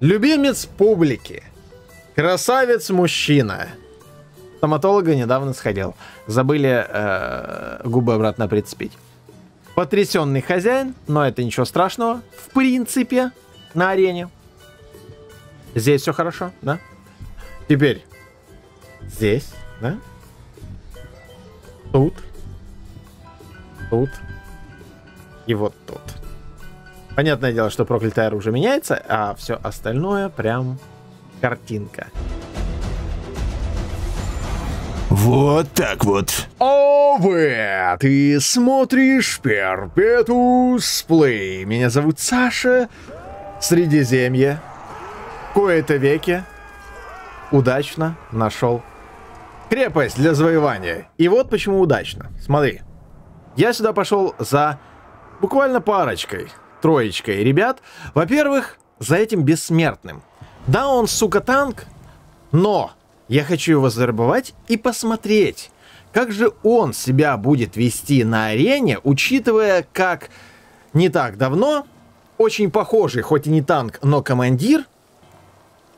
Любимец публики. Красавец-мужчина. Стоматолога недавно сходил. Забыли э, губы обратно прицепить. Потрясенный хозяин, но это ничего страшного. В принципе, на арене. Здесь все хорошо, да? Теперь здесь, да? Тут. Тут. И вот тут. Понятное дело, что проклятое оружие меняется, а все остальное прям картинка. Вот так вот. Ове, ты смотришь Перпетус Плей. Меня зовут Саша. Средиземье. Кое-то веки. Удачно нашел крепость для завоевания. И вот почему удачно. Смотри. Я сюда пошел за буквально парочкой, троечкой ребят. Во-первых, за этим бессмертным. Да, он, сука, танк, но я хочу его завербовать и посмотреть, как же он себя будет вести на арене, учитывая, как не так давно очень похожий, хоть и не танк, но командир,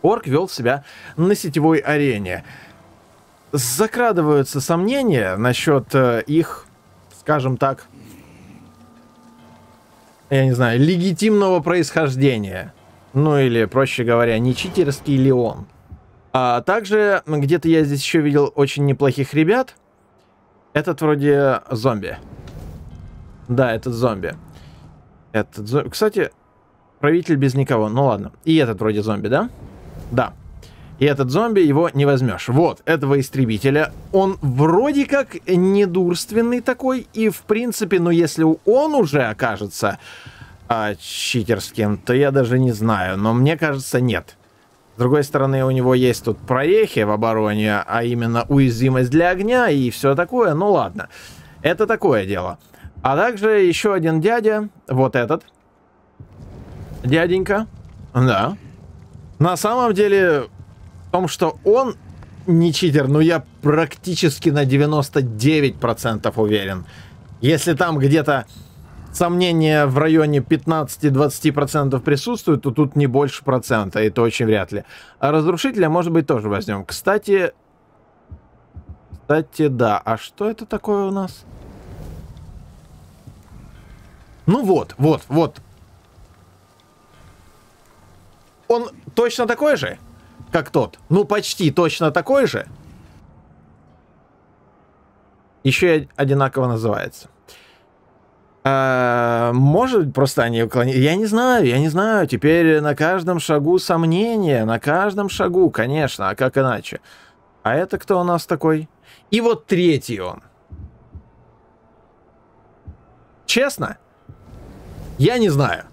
орк вел себя на сетевой арене. Закрадываются сомнения насчет э, их, скажем так, я не знаю, легитимного происхождения. Ну или, проще говоря, не читерский ли он. А также где-то я здесь еще видел очень неплохих ребят. Этот вроде зомби. Да, этот зомби. Этот зомби. Кстати, правитель без никого. Ну ладно. И этот вроде зомби, да? Да. И этот зомби его не возьмешь. Вот, этого истребителя. Он вроде как недурственный такой. И в принципе, ну если он уже окажется а, читерским, то я даже не знаю. Но мне кажется, нет. С другой стороны, у него есть тут проехи в обороне, а именно уязвимость для огня и все такое. Ну ладно, это такое дело. А также еще один дядя, вот этот. Дяденька. Да. На самом деле, в том, что он не читер, но я практически на 99% уверен. Если там где-то сомнения в районе 15-20% присутствуют, то тут не больше процента, это очень вряд ли. А разрушителя, может быть, тоже возьмем. Кстати, кстати, да. А что это такое у нас? Ну вот, вот, вот. Он точно такой же, как тот? Ну, почти точно такой же. Еще и одинаково называется. А, может, просто они уклонились. Я не знаю, я не знаю. Теперь на каждом шагу сомнения, на каждом шагу, конечно, а как иначе? А это кто у нас такой? И вот третий он. Честно? Я не знаю.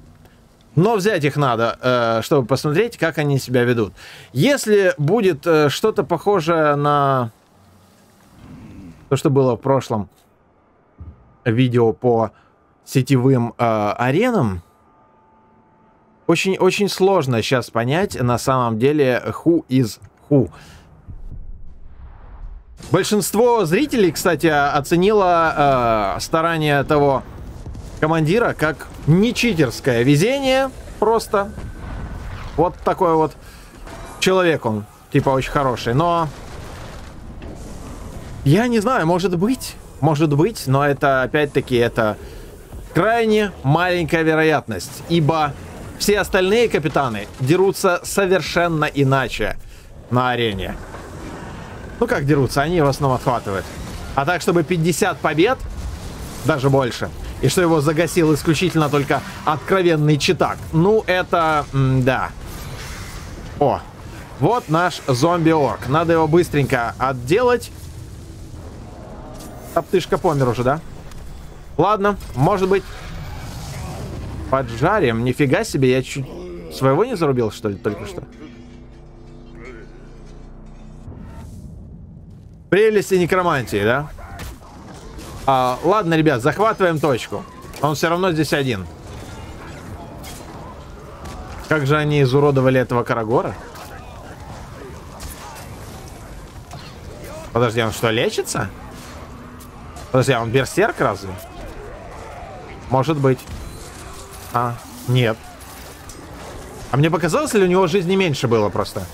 Но взять их надо, э, чтобы посмотреть, как они себя ведут. Если будет э, что-то похожее на то, что было в прошлом видео по сетевым э, аренам, очень-очень сложно сейчас понять на самом деле who is who. Большинство зрителей, кстати, оценило э, старание того командира как не читерское везение, просто вот такой вот человек он, типа очень хороший, но я не знаю, может быть, может быть, но это опять-таки это крайне маленькая вероятность, ибо все остальные капитаны дерутся совершенно иначе на арене. Ну как дерутся, они в основном отхватывают. А так, чтобы 50 побед, даже больше, и что его загасил исключительно только откровенный читак. Ну, это... да. О, вот наш зомби-орк. Надо его быстренько отделать. Топтышка помер уже, да? Ладно, может быть, поджарим. Нифига себе, я чуть своего не зарубил, что ли, только что? Прелести некромантии, да? А, ладно, ребят, захватываем точку. Он все равно здесь один. Как же они изуродовали этого Карагора? Подожди, он что, лечится? Подожди, а он берсерк разве? Может быть. А, нет. А мне показалось, ли у него жизни меньше было просто?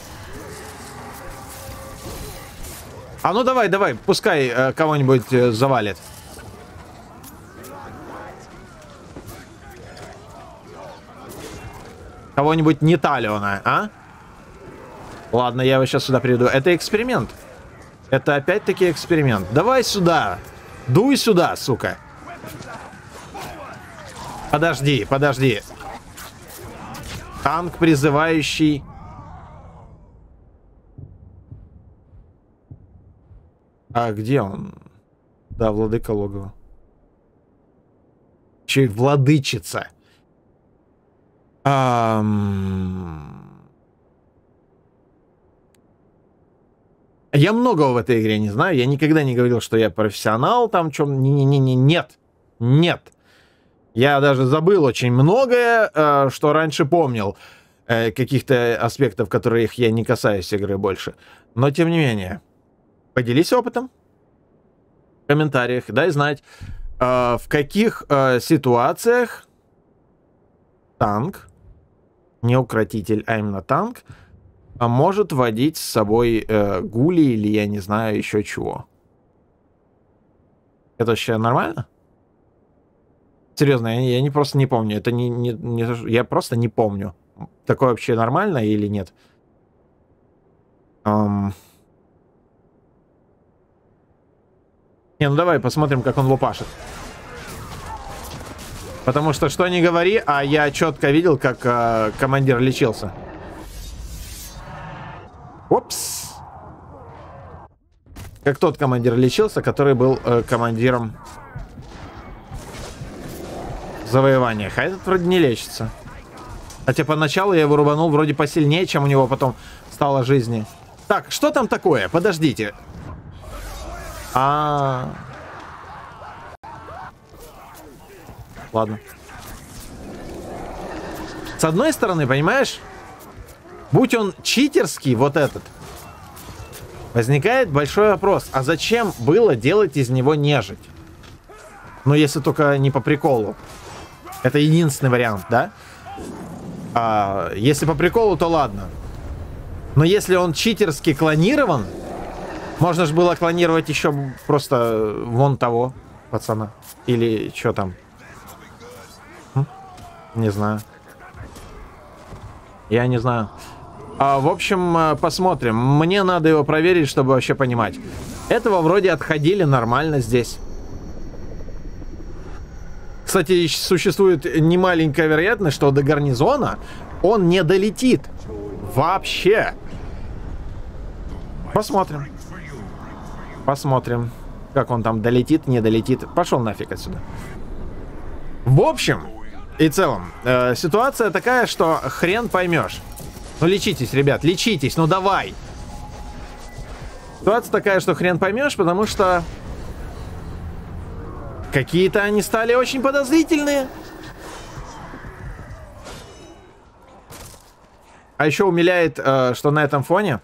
А ну давай, давай, пускай э, кого-нибудь э, завалит. Кого-нибудь не Талиона, а? Ладно, я его сейчас сюда приведу. Это эксперимент. Это опять-таки эксперимент. Давай сюда. Дуй сюда, сука. Подожди, подожди. Танк, призывающий... А где он? Да, владыка логова. Че владычица. Я многого в этой игре не знаю. Я никогда не говорил, что я профессионал там чем. Не-не-не, нет. Нет. Я даже забыл очень многое, э, что раньше помнил. Э, каких-то аспектов, которых я не касаюсь игры больше. Но тем не менее. Поделись опытом. В комментариях. Дай знать, э, в каких ситуациях танк, не укротитель, а именно танк, может водить с собой гули или я не знаю еще чего. Это вообще нормально? Серьезно, я, я не просто не помню. Это не, не, не... Я просто не помню. Такое вообще нормально или нет? Um... Не, ну давай посмотрим, как он лупашит. Потому что, что не говори, а я четко видел, как э, командир лечился. Опс. Как тот командир лечился, который был э, командиром завоеваниях. А этот вроде не лечится. Хотя поначалу я его рубанул вроде посильнее, чем у него потом стало жизни. Так, что там такое? Подождите. А, -а, Ладно. С одной стороны, понимаешь, будь он читерский, вот этот, возникает большой вопрос. А зачем было делать из него нежить? Ну, если только не по приколу. Это единственный вариант, да? А, если по приколу, то ладно. Но если он читерски клонирован, можно же было клонировать еще просто вон того пацана. Или что там. Не знаю. Я не знаю. А, в общем, э, посмотрим. Мне надо его проверить, чтобы вообще понимать. Этого вроде отходили нормально здесь. Кстати, существует немаленькая вероятность, что до гарнизона он не долетит. Вообще. Посмотрим. Посмотрим, как он там долетит, не долетит. Пошел нафиг отсюда. В общем и целом, э, ситуация такая, что хрен поймешь. Ну лечитесь, ребят, лечитесь, ну давай. Ситуация такая, что хрен поймешь, потому что Какие-то они стали очень подозрительные. А еще умиляет, э, что на этом фоне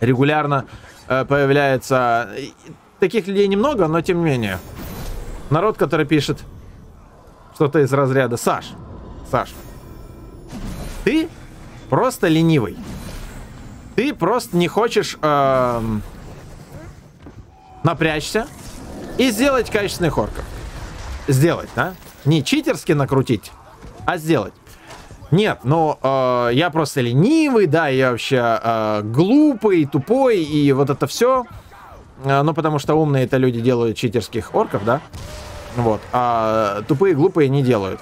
регулярно э, появляется... Таких людей немного, но тем не менее. Народ, который пишет что-то из разряда «Саш, Саш, ты просто ленивый. Ты просто не хочешь э, напрячься, и сделать качественных орков. Сделать, да? Не читерски накрутить, а сделать. Нет, ну, э, я просто ленивый, да, я вообще э, глупый, тупой, и вот это все. Э, ну, потому что умные это люди делают читерских орков, да? Вот. А тупые, глупые не делают.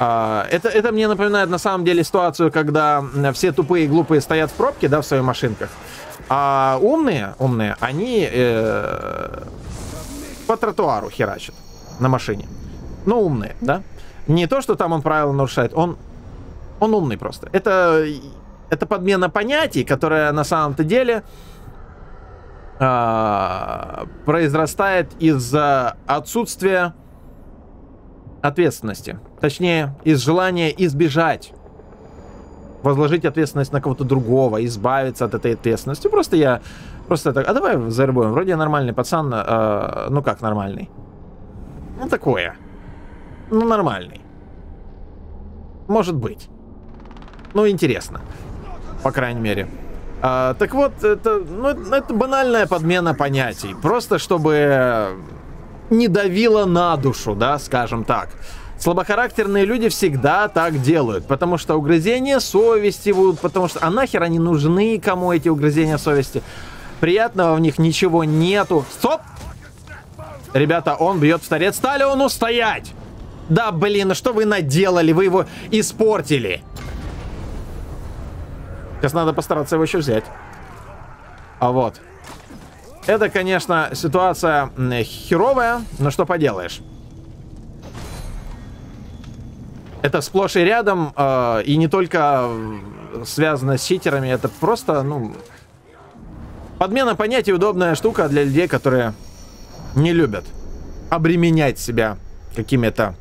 А, это, это мне напоминает на самом деле ситуацию, когда все тупые и глупые стоят в пробке, да, в своих машинках. А умные, умные, они э, по тротуару херачит на машине. Ну, умные, да? Не то, что там он правила нарушает, он, он умный просто. Это, это подмена понятий, которая на самом-то деле э, произрастает из-за отсутствия ответственности. Точнее, из желания избежать возложить ответственность на кого-то другого, избавиться от этой ответственности. Просто я Просто так, а давай зарыбуем. Вроде я нормальный пацан, э, ну как нормальный? Ну такое. Ну нормальный. Может быть. Ну, интересно. По крайней мере. А, так вот, это, ну, это банальная подмена понятий. Просто чтобы не давило на душу, да, скажем так. Слабохарактерные люди всегда так делают, потому что угрызения совести будут, потому что... А нахер они нужны, кому эти угрызения совести? Приятного в них ничего нету. Стоп! Ребята, он бьет в торец. Стали он устоять! Да, блин, что вы наделали? Вы его испортили. Сейчас надо постараться его еще взять. А вот. Это, конечно, ситуация херовая, но что поделаешь. Это сплошь и рядом, э, и не только связано с читерами, это просто, ну... Подмена понятий удобная штука для людей, которые не любят обременять себя какими-то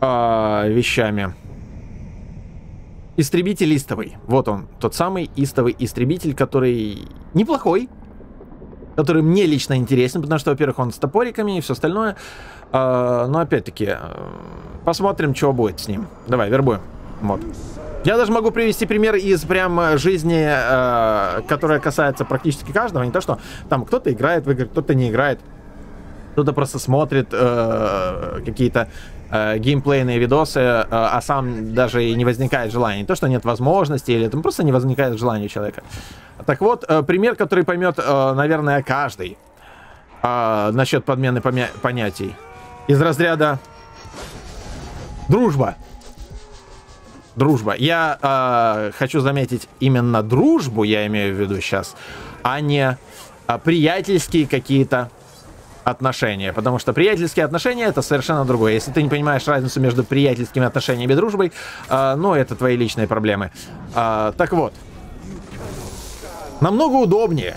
э, вещами. Истребитель истовый. Вот он, тот самый истовый истребитель, который неплохой, который мне лично интересен, потому что, во-первых, он с топориками и все остальное. Э, но опять-таки, э, посмотрим, что будет с ним. Давай, вербуем. Вот. Я даже могу привести пример из прям жизни, э, которая касается практически каждого. Не то, что там кто-то играет в игры, кто-то не играет. Кто-то просто смотрит э, какие-то э, геймплейные видосы, э, а сам даже и не возникает желания. Не то, что нет возможности, или там просто не возникает желания человека. Так вот, э, пример, который поймет, э, наверное, каждый э, насчет подмены понятий. Из разряда дружба. Дружба. Я э, хочу заметить именно дружбу, я имею в виду сейчас, а не э, приятельские какие-то отношения. Потому что приятельские отношения это совершенно другое. Если ты не понимаешь разницу между приятельскими отношениями и дружбой, э, ну, это твои личные проблемы. Э, так вот. Намного удобнее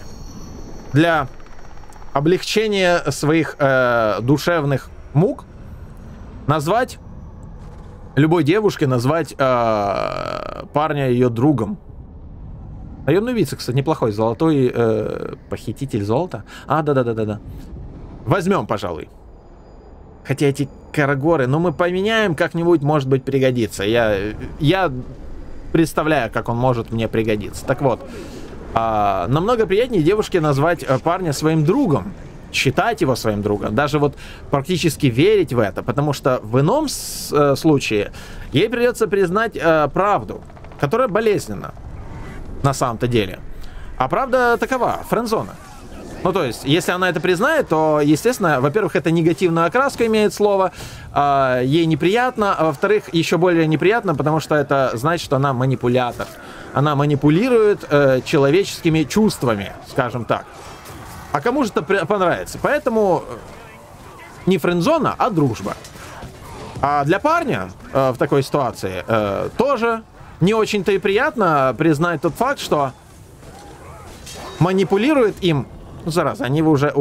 для облегчения своих э, душевных мук назвать любой девушке назвать э, парня ее другом. Наемный убийца, кстати, неплохой. Золотой э, похититель золота. А, да-да-да-да-да. Возьмем, пожалуй. Хотя эти карагоры, ну мы поменяем как-нибудь, может быть, пригодится. Я, я представляю, как он может мне пригодиться. Так вот, э, намного приятнее девушке назвать э, парня своим другом считать его своим другом, даже вот практически верить в это, потому что в ином э, случае ей придется признать э, правду, которая болезненна на самом-то деле. А правда такова, френдзона. Ну, то есть, если она это признает, то, естественно, во-первых, это негативную окраску имеет слово, э, ей неприятно, а во-вторых, еще более неприятно, потому что это значит, что она манипулятор. Она манипулирует э, человеческими чувствами, скажем так. А кому же это понравится? Поэтому э, не френдзона, а дружба. А для парня э, в такой ситуации э, тоже не очень-то и приятно признать тот факт, что манипулирует им, ну, зараза, они его уже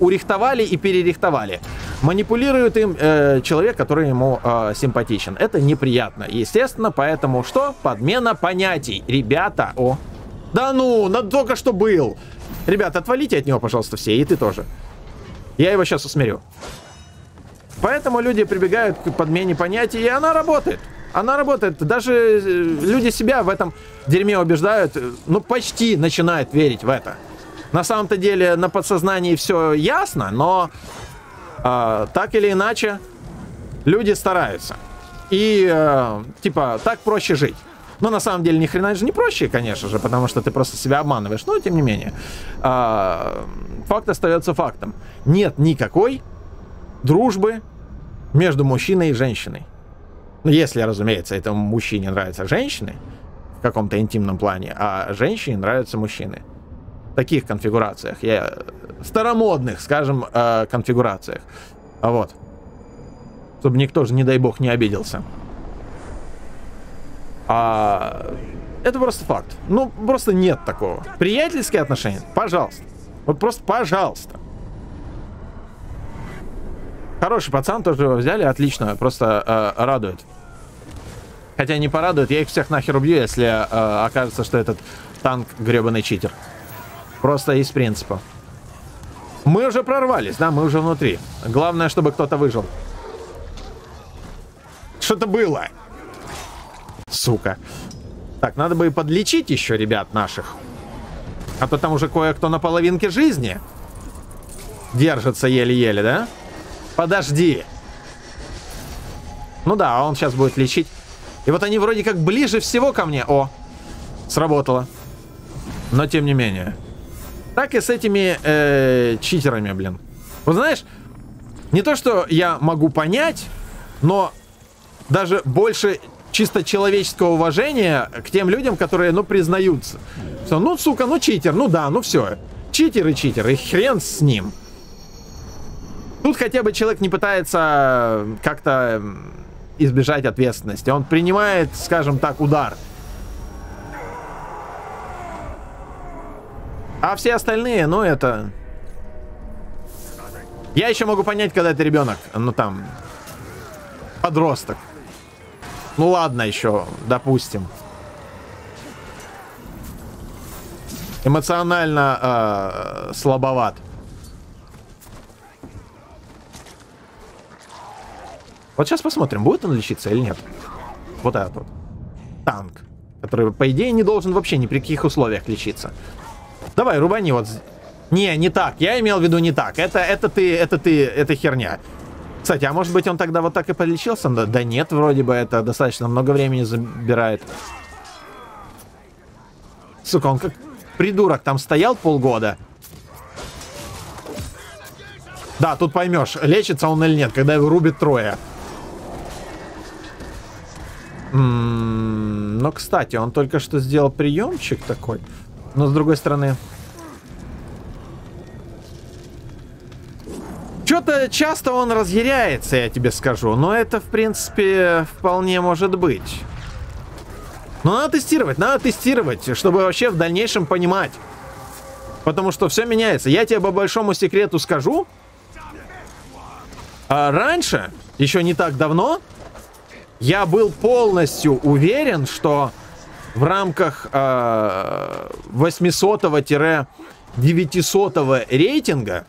урихтовали и перерихтовали. Манипулирует им э, человек, который ему э, симпатичен. Это неприятно. Естественно, поэтому что? Подмена понятий. Ребята, о. Да ну, на только что был. Ребята, отвалите от него, пожалуйста, все, и ты тоже. Я его сейчас усмирю. Поэтому люди прибегают к подмене понятий, и она работает. Она работает. Даже э, люди себя в этом дерьме убеждают, ну, почти начинают верить в это. На самом-то деле на подсознании все ясно, но э, так или иначе люди стараются. И, э, типа, так проще жить. Но на самом деле ни хрена же не проще, конечно же, потому что ты просто себя обманываешь. Но тем не менее, а, факт остается фактом. Нет никакой дружбы между мужчиной и женщиной. Ну, если, разумеется, этому мужчине нравятся женщины в каком-то интимном плане, а женщине нравятся мужчины. Таких конфигурациях, я старомодных, скажем, э, конфигурациях. Вот. Чтобы никто же, не дай бог, не обиделся. А это просто факт. Ну, просто нет такого. Приятельские отношения? Пожалуйста. Вот просто пожалуйста. Хороший пацан тоже его взяли, отлично, просто э, радует. Хотя не порадует, я их всех нахер убью, если э, окажется, что этот танк гребаный читер. Просто из принципа. Мы уже прорвались, да, мы уже внутри. Главное, чтобы кто-то выжил. Что-то было. Сука. Так, надо бы и подлечить еще ребят наших. А то там уже кое-кто на половинке жизни. Держится еле-еле, да? Подожди. Ну да, он сейчас будет лечить. И вот они вроде как ближе всего ко мне. О, сработало. Но тем не менее. Так и с этими э, читерами, блин. Вот знаешь, не то, что я могу понять, но даже больше чисто человеческого уважения к тем людям, которые, ну, признаются. Что, ну, сука, ну, читер, ну да, ну все. Читер и читер, и хрен с ним. Тут хотя бы человек не пытается как-то избежать ответственности. Он принимает, скажем так, удар. А все остальные, ну, это... Я еще могу понять, когда это ребенок. Ну, там... Подросток. Ну, ладно еще, допустим. Эмоционально э, слабоват. Вот сейчас посмотрим, будет он лечиться или нет. Вот этот вот. Танк. Который, по идее, не должен вообще ни при каких условиях лечиться. Давай, рубани вот. Не, не так. Я имел в виду не так. Это, это ты, это ты, это херня. Кстати, а может быть он тогда вот так и подлечился? Да, да нет, вроде бы это достаточно много времени забирает. Сука, он как придурок там стоял полгода. Да, тут поймешь, лечится он или нет, когда его рубит трое. М -м но, кстати, он только что сделал приемчик такой. Но, с другой стороны... Что-то часто он разъяряется, я тебе скажу. Но это, в принципе, вполне может быть. Но надо тестировать, надо тестировать, чтобы вообще в дальнейшем понимать. Потому что все меняется. Я тебе по большому секрету скажу. А раньше, еще не так давно, я был полностью уверен, что в рамках э, 800-900 рейтинга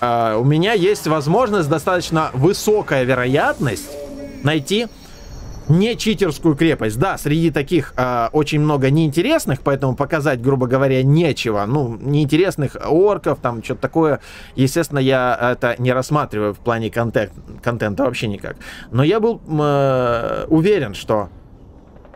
э, у меня есть возможность, достаточно высокая вероятность найти не читерскую крепость. Да, среди таких э, очень много неинтересных, поэтому показать, грубо говоря, нечего. Ну, неинтересных орков, там, что-то такое. Естественно, я это не рассматриваю в плане контент, контента вообще никак. Но я был э, уверен, что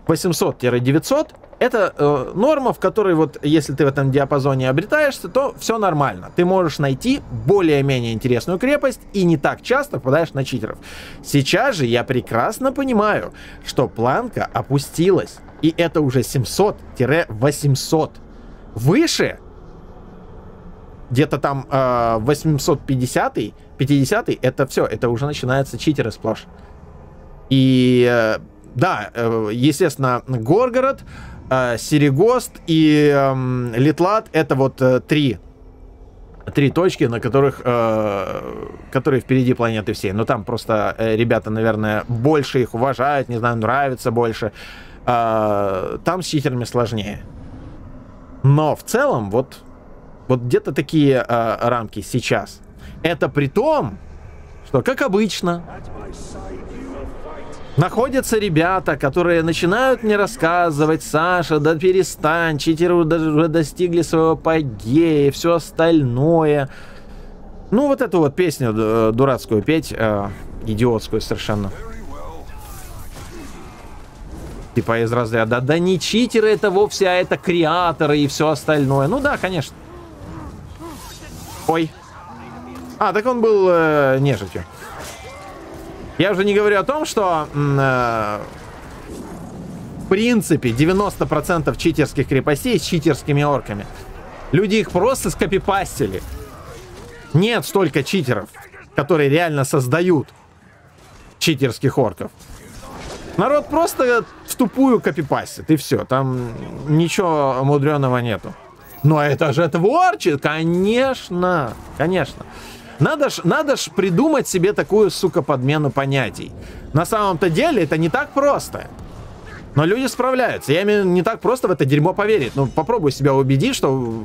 800-900 это э, норма, в которой вот, если ты в этом диапазоне обретаешься, то все нормально. Ты можешь найти более-менее интересную крепость и не так часто попадаешь на читеров. Сейчас же я прекрасно понимаю, что планка опустилась. И это уже 700-800. Выше, где-то там э, 850 50 это все, это уже начинается читеры сплошь. И э, да, э, естественно, Горгород, Серегост и э, Литлат это вот э, три три точки, на которых, э, которые впереди планеты всей. Но там просто э, ребята, наверное, больше их уважают, не знаю, нравится больше. Э, там с читерами сложнее. Но в целом, вот, вот где-то такие э, рамки сейчас. Это при том, что, как обычно, Находятся ребята, которые начинают мне рассказывать, Саша, да перестань, читеры уже достигли своего апогея и все остальное. Ну, вот эту вот песню э, дурацкую петь, э, идиотскую совершенно. Типа из разряда, да не читеры это вовсе, а это креаторы и все остальное. Ну да, конечно. Ой. А, так он был э, нежитью. Я уже не говорю о том, что э, в принципе 90% читерских крепостей с читерскими орками. Люди их просто скопипастили. Нет столько читеров, которые реально создают читерских орков. Народ просто в тупую копипастит, и все. Там ничего мудреного нету. Но это же творчество, конечно, конечно. Надо ж, надо ж придумать себе такую, сука, подмену понятий. На самом-то деле это не так просто. Но люди справляются. Я имею не так просто в это дерьмо поверить. Ну, попробуй себя убедить, что...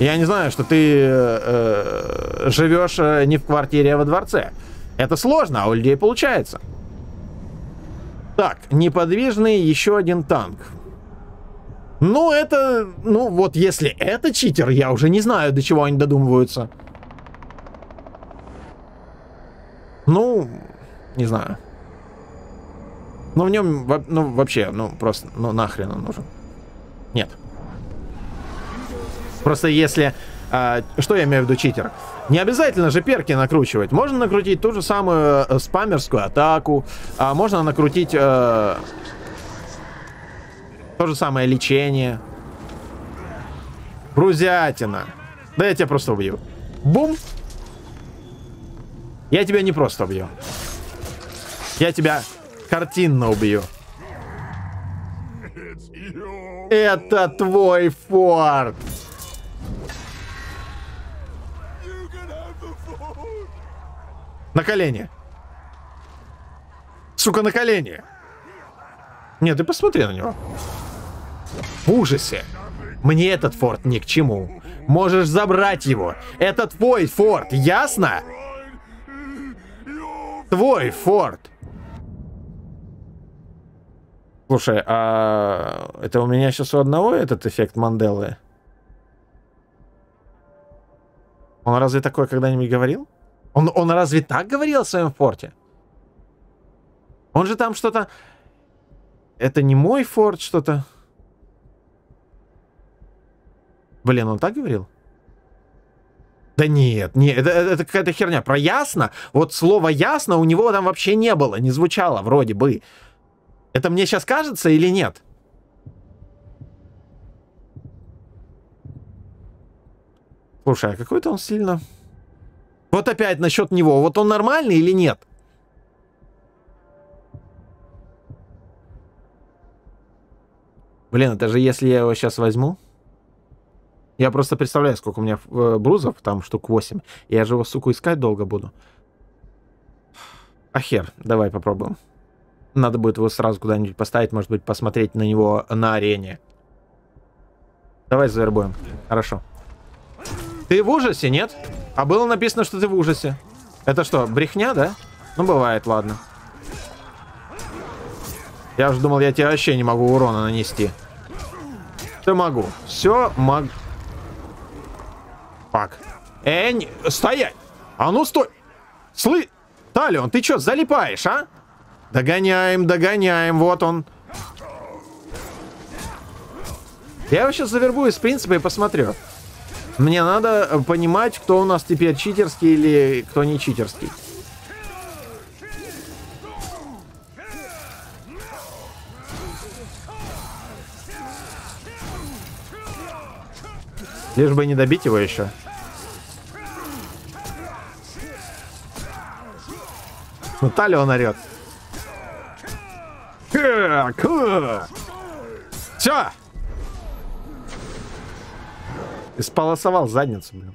Я не знаю, что ты э, живешь э, не в квартире, а во дворце. Это сложно, а у людей получается. Так, неподвижный еще один танк. Ну, это... Ну, вот если это читер, я уже не знаю, до чего они додумываются. Ну, не знаю. Ну, в нем, ну, вообще, ну, просто, ну, нахрен он нужен. Нет. Просто если... А, что я имею в виду читер? Не обязательно же перки накручивать. Можно накрутить ту же самую э, спамерскую атаку. А можно накрутить э, то же самое лечение. Грузятина. Да я тебя просто убью. Бум. Я тебя не просто убью. Я тебя картинно убью. Это твой форт. На колени. Сука, на колени. Нет, ты посмотри на него. В ужасе. Мне этот форт ни к чему. Можешь забрать его. Это твой форт, ясно? Твой форт. Слушай, а это у меня сейчас у одного этот эффект Манделы? Он разве такое когда-нибудь говорил? Он, он разве так говорил о своем форте? Он же там что-то... Это не мой форт что-то? Блин, он так говорил? Да нет, нет, это, это какая-то херня. Про ясно, вот слово ясно у него там вообще не было, не звучало вроде бы. Это мне сейчас кажется или нет? Слушай, а какой-то он сильно... Вот опять насчет него. Вот он нормальный или нет? Блин, это же если я его сейчас возьму... Я просто представляю, сколько у меня э, брузов, там штук 8. Я же его, суку, искать долго буду. А хер, давай попробуем. Надо будет его сразу куда-нибудь поставить, может быть, посмотреть на него на арене. Давай завербуем. Хорошо. Ты в ужасе, нет? А было написано, что ты в ужасе. Это что, брехня, да? Ну, бывает, ладно. Я уже думал, я тебе вообще не могу урона нанести. Все могу. Все могу. Так. Эй, стоять! А ну стой! Слы... Талион, ты что, залипаешь, а? Догоняем, догоняем, вот он. Я его сейчас завербую из принципа и посмотрю. Мне надо понимать, кто у нас теперь читерский или кто не читерский. Лишь бы не добить его еще. Ну, талия он орет. Все! Исполосовал задницу, блин.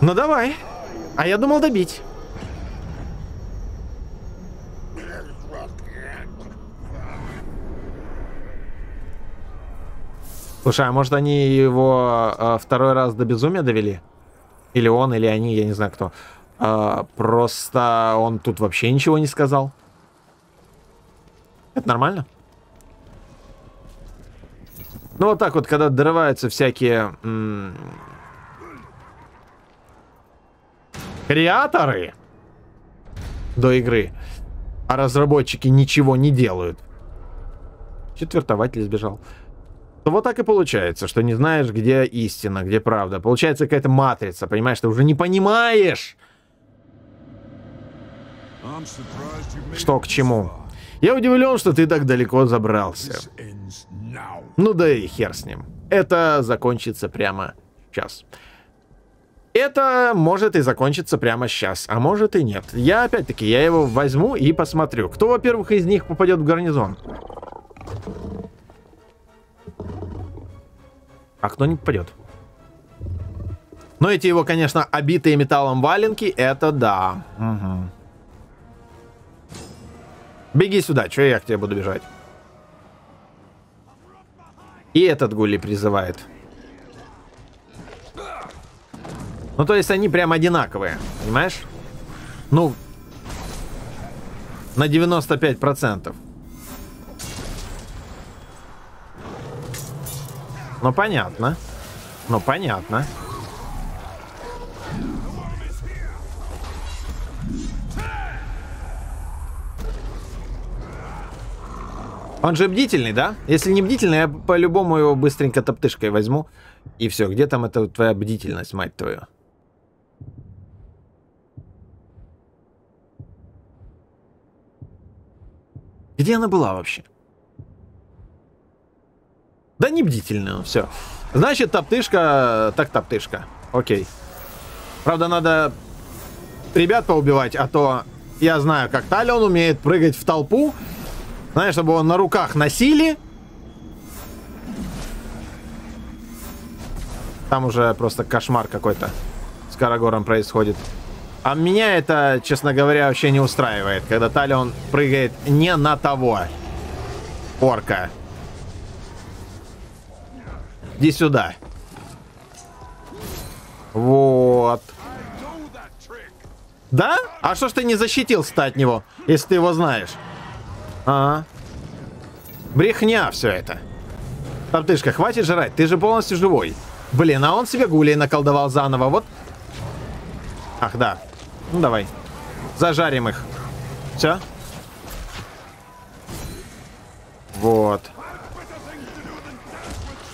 Ну давай. А я думал добить. Слушай, а может они его э, второй раз до безумия довели? Или он, или они, я не знаю кто. Э, просто он тут вообще ничего не сказал. Это нормально? Ну вот так вот, когда дорываются всякие... Креаторы до игры, а разработчики ничего не делают. Четвертователь сбежал то вот так и получается, что не знаешь, где истина, где правда. Получается какая-то матрица, понимаешь, ты уже не понимаешь, что к чему. Я удивлен, что ты так далеко забрался. Ну да и хер с ним. Это закончится прямо сейчас. Это может и закончиться прямо сейчас, а может и нет. Я опять-таки, я его возьму и посмотрю. Кто, во-первых, из них попадет в гарнизон? А кто не попадет. Но эти его, конечно, обитые металлом валенки, это да. Угу. Беги сюда, что я к тебе буду бежать? И этот гули призывает. Ну, то есть они прям одинаковые, понимаешь? Ну, На 95%. Ну, понятно. Ну, понятно. Он же бдительный, да? Если не бдительный, я по-любому его быстренько топтышкой возьму. И все, где там эта твоя бдительность, мать твою? Где она была вообще? Да не бдительный он, все. Значит, топтышка, так топтышка. Окей. Правда, надо ребят поубивать, а то я знаю, как Талион умеет прыгать в толпу. Знаешь, чтобы его на руках носили. Там уже просто кошмар какой-то с Карагором происходит. А меня это, честно говоря, вообще не устраивает, когда Талион прыгает не на того орка. Иди сюда. Вот. Да? А что ж ты не защитился от него, если ты его знаешь? Ага. Брехня все это. Топтышка, хватит жрать, ты же полностью живой. Блин, а он себе гулей наколдовал заново, вот. Ах, да. Ну, давай. Зажарим их. Все? Вот.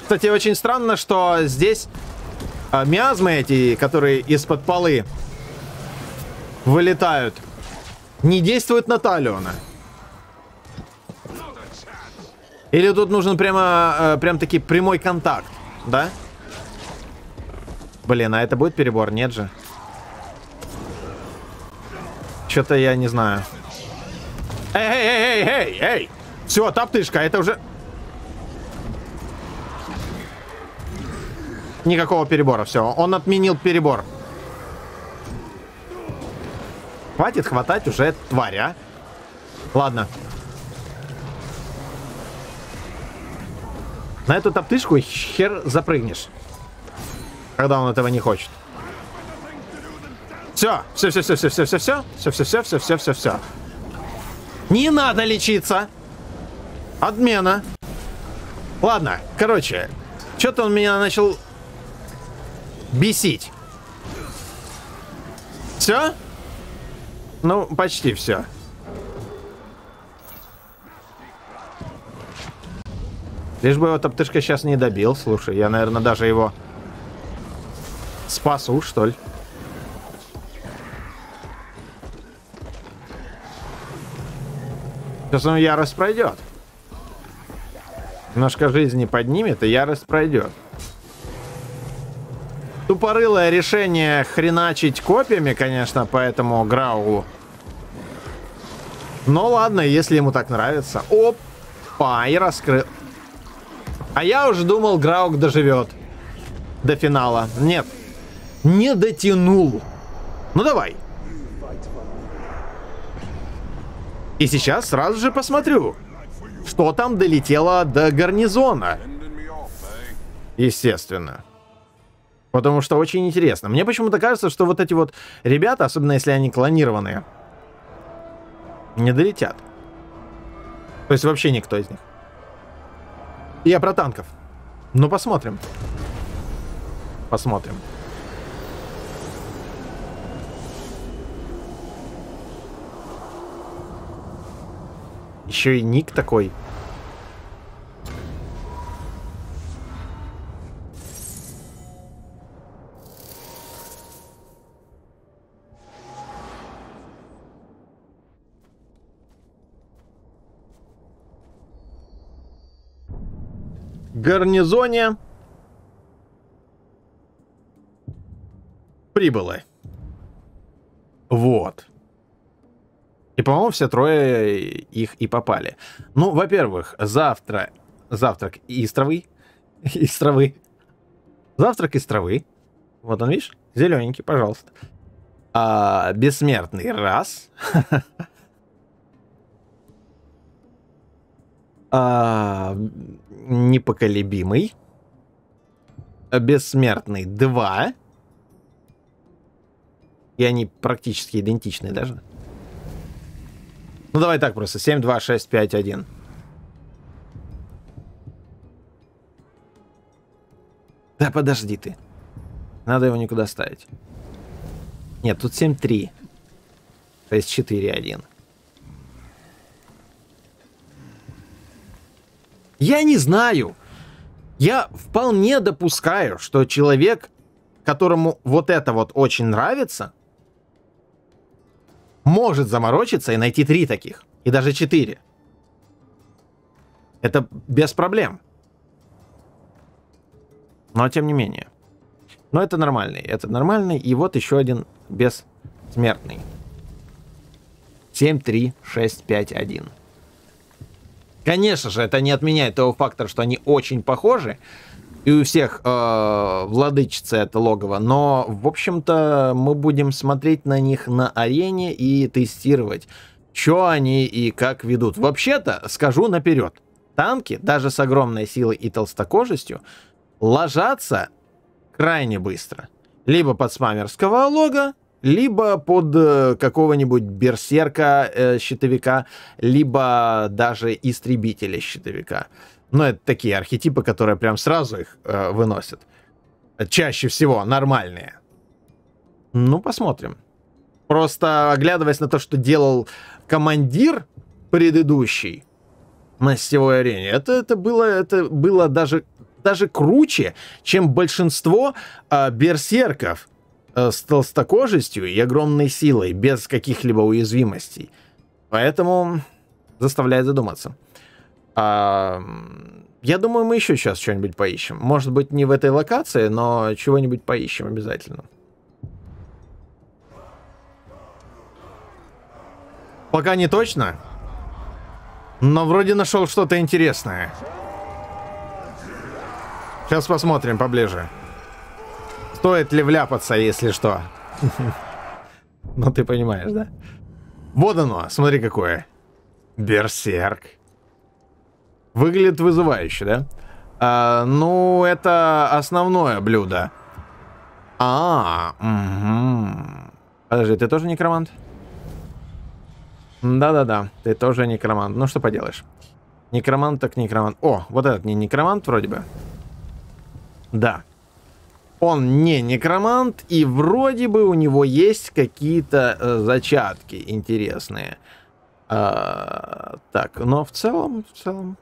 Кстати, очень странно, что здесь а, миазмы эти, которые из-под полы вылетают, не действуют на Талиона. Или тут нужен прямо, э, прям таки прямой контакт, да? Блин, а это будет перебор? Нет же. Что-то я не знаю. Эй, эй, эй, эй, эй! Все, топтышка, это уже... Никакого перебора, все. Он отменил перебор. Хватит хватать уже тварь, а? Ладно. На эту топтышку хер запрыгнешь. Когда он этого не хочет. Все, все, все, все, все, все, все, все, все, все, все, все, все, все, все. Не надо лечиться. Отмена. Ладно, короче, что-то он меня начал бесить. Все? Ну, почти все. Лишь бы его топтышка сейчас не добил. Слушай, я, наверное, даже его спасу, что ли. Сейчас он ярость пройдет. Немножко жизни поднимет, и ярость пройдет. Тупорылое решение хреначить копьями, конечно, по этому Граулу. Но ладно, если ему так нравится. Опа, и раскрыл. А я уже думал, Граук доживет до финала. Нет, не дотянул. Ну давай. И сейчас сразу же посмотрю, что там долетело до гарнизона. Естественно. Потому что очень интересно. Мне почему-то кажется, что вот эти вот ребята, особенно если они клонированные, не долетят. То есть вообще никто из них. Я про танков. Ну, посмотрим. Посмотрим. Еще и ник такой. Гарнизоне прибыло. Вот. И, по-моему, все трое их и попали. Ну, во-первых, завтра... Завтрак из травы. Из травы. Завтрак из травы. Вот он, видишь? Зелененький, пожалуйста. А, бессмертный раз. а, непоколебимый. Бессмертный 2. И они практически идентичны даже. Ну давай так просто. 7, 2, 6, 5, 1. Да подожди ты. Надо его никуда ставить. Нет, тут 7, 3. 6, 4, Я не знаю. Я вполне допускаю, что человек, которому вот это вот очень нравится, может заморочиться и найти три таких. И даже четыре. Это без проблем. Но тем не менее. Но это нормальный. Это нормальный. И вот еще один бессмертный. 7, 3, 6, 5, 1. Конечно же, это не отменяет того фактора, что они очень похожи. И у всех э, владычица это логово. Но, в общем-то, мы будем смотреть на них на арене и тестировать, что они и как ведут. Вообще-то, скажу наперед, танки, даже с огромной силой и толстокожестью, ложатся крайне быстро. Либо под спамерского лога, либо под э, какого-нибудь берсерка э, щитовика, либо даже истребителя щитовика. Ну, это такие архетипы, которые прям сразу их э, выносят. Чаще всего нормальные. Ну, посмотрим. Просто оглядываясь на то, что делал командир предыдущий на арене, это, это, было, это было даже, даже круче, чем большинство э, берсерков с толстокожестью и огромной силой, без каких-либо уязвимостей. Поэтому заставляет задуматься. А, я думаю, мы еще сейчас что-нибудь поищем. Может быть, не в этой локации, но чего-нибудь поищем обязательно. Пока не точно, но вроде нашел что-то интересное. Сейчас посмотрим поближе. Стоит ли вляпаться, если что? Ну, ты понимаешь, да? Вот оно, смотри какое. Берсерк. Выглядит вызывающе, да? А, ну, это основное блюдо. А, угу. Подожди, ты тоже некромант? Да-да-да, ты тоже некромант. Ну, что поделаешь. Некромант так некромант. О, вот этот не некромант вроде бы. Да. Он не некромант, и вроде бы у него есть какие-то э, зачатки интересные. А, так, но в целом, в целом...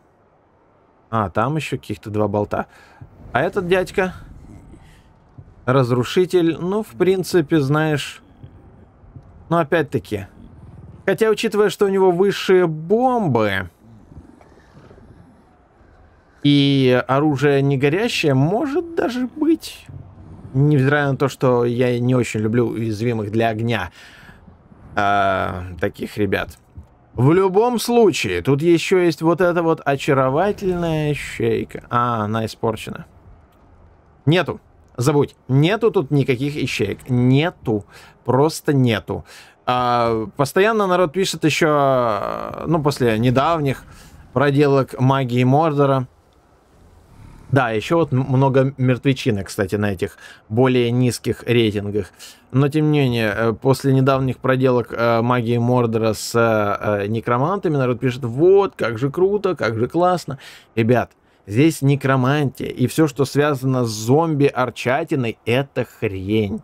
А, там еще каких-то два болта. А этот дядька? Разрушитель. Ну, в принципе, знаешь... Но опять-таки... Хотя, учитывая, что у него высшие бомбы... И оружие не горящее, может даже быть невзирая на то, что я не очень люблю уязвимых для огня э, таких ребят. В любом случае, тут еще есть вот эта вот очаровательная щейка. А, она испорчена. Нету. Забудь. Нету тут никаких ищеек. Нету. Просто нету. А, постоянно народ пишет еще, ну, после недавних проделок магии Мордора, да, еще вот много мертвечины, кстати, на этих более низких рейтингах. Но, тем не менее, э, после недавних проделок э, магии Мордора с э, некромантами народ пишет, вот, как же круто, как же классно. Ребят, здесь некромантия, и все, что связано с зомби-арчатиной, это хрень.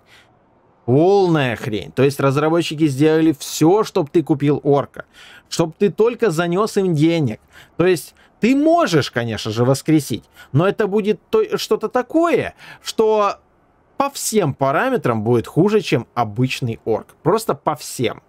Полная хрень. То есть разработчики сделали все, чтобы ты купил орка. Чтобы ты только занес им денег. То есть ты можешь, конечно же, воскресить, но это будет что-то такое, что по всем параметрам будет хуже, чем обычный орк. Просто по всем.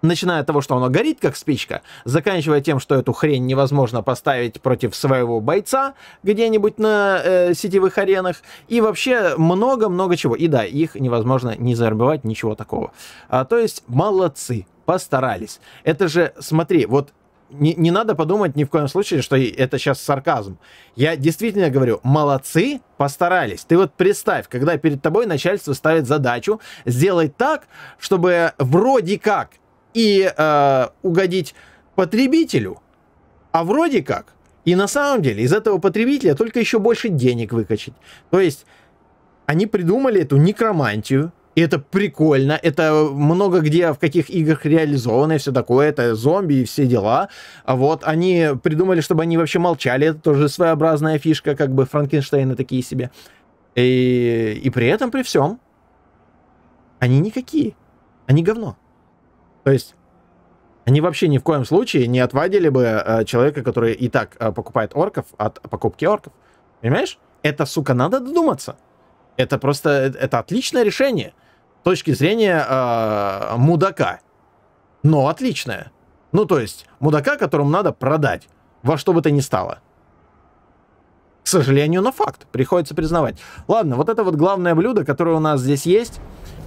Начиная от того, что оно горит, как спичка, заканчивая тем, что эту хрень невозможно поставить против своего бойца где-нибудь на э, сетевых аренах, и вообще много-много чего. И да, их невозможно не зарбивать, ничего такого. А, то есть молодцы, постарались. Это же, смотри, вот не, не надо подумать ни в коем случае, что это сейчас сарказм. Я действительно говорю, молодцы, постарались. Ты вот представь, когда перед тобой начальство ставит задачу сделать так, чтобы вроде как и э, угодить потребителю, а вроде как и на самом деле из этого потребителя только еще больше денег выкачать. То есть они придумали эту некромантию, И это прикольно, это много где в каких играх реализовано и все такое, это зомби и все дела. А вот они придумали, чтобы они вообще молчали, это тоже своеобразная фишка, как бы Франкенштейны такие себе. И, и при этом, при всем, они никакие, они говно. То есть они вообще ни в коем случае не отвадили бы э, человека, который и так э, покупает орков от покупки орков. Понимаешь? Это, сука, надо додуматься. Это просто, э, это отличное решение точки зрения э, мудака. Но отличная. Ну, то есть, мудака, которому надо продать во что бы то ни стало. К сожалению, но факт. Приходится признавать. Ладно, вот это вот главное блюдо, которое у нас здесь есть,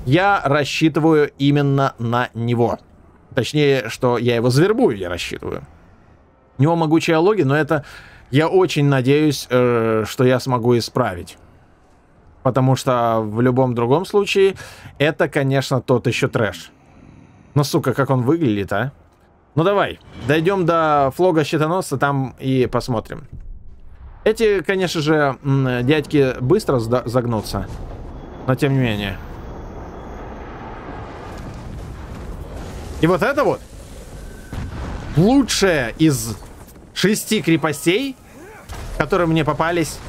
я рассчитываю именно на него. Точнее, что я его завербую, я рассчитываю. У него могучие логи, но это я очень надеюсь, э, что я смогу исправить. Потому что в любом другом случае это, конечно, тот еще трэш. Но, сука, как он выглядит, а? Ну давай, дойдем до флога щитоносца, там и посмотрим. Эти, конечно же, дядьки быстро загнутся. Но тем не менее. И вот это вот лучшая из шести крепостей, которые мне попались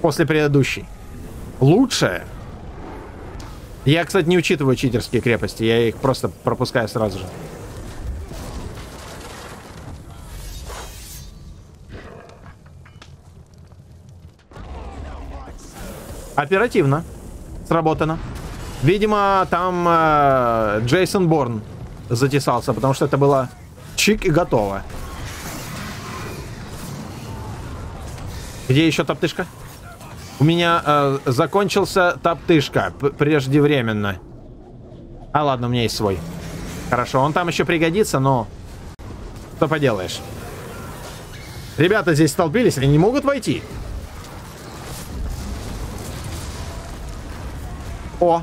после предыдущей лучшее. Я, кстати, не учитываю читерские крепости, я их просто пропускаю сразу же. Оперативно. Сработано. Видимо, там э, Джейсон Борн затесался, потому что это было чик и готово. Где еще топтышка? У меня э, закончился топтышка преждевременно. А ладно, у меня есть свой. Хорошо, он там еще пригодится, но... Что поделаешь. Ребята здесь столпились, они не могут войти. О!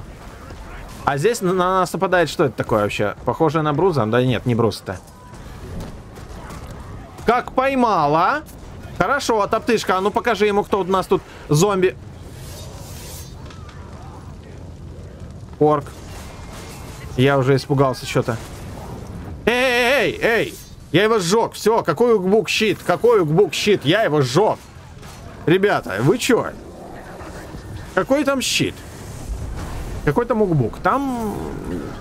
А здесь на нас нападает что это такое вообще? Похоже на бруза? Да нет, не брус это. Как поймала? Хорошо, топтышка, а ну покажи ему, кто у нас тут зомби. Орк. Я уже испугался что-то. Эй, эй, эй! Я его сжег. Все, какой угбук щит? Какой угбук щит? Я его сжег. Ребята, вы чё? Какой там щит? Какой там угбук? Там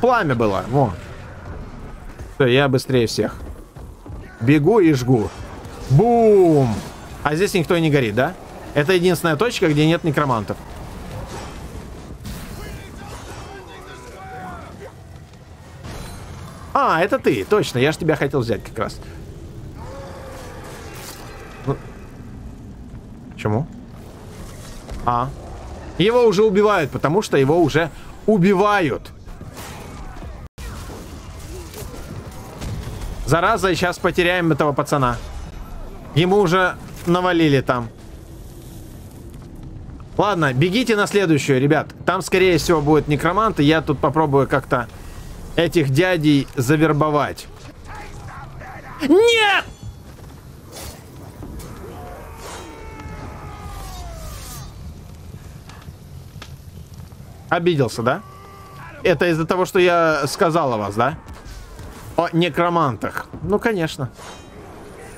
пламя было. Во. Все, я быстрее всех. Бегу и жгу. Бум! А здесь никто и не горит, да? Это единственная точка, где нет некромантов. А, это ты, точно, я же тебя хотел взять как раз. Ну, почему? А. Его уже убивают, потому что его уже убивают. Зараза, сейчас потеряем этого пацана. Ему уже навалили там. Ладно, бегите на следующую, ребят. Там, скорее всего, будет некромант, и я тут попробую как-то этих дядей завербовать. Нет! Обиделся, да? Это из-за того, что я сказал о вас, да? О некромантах. Ну, конечно.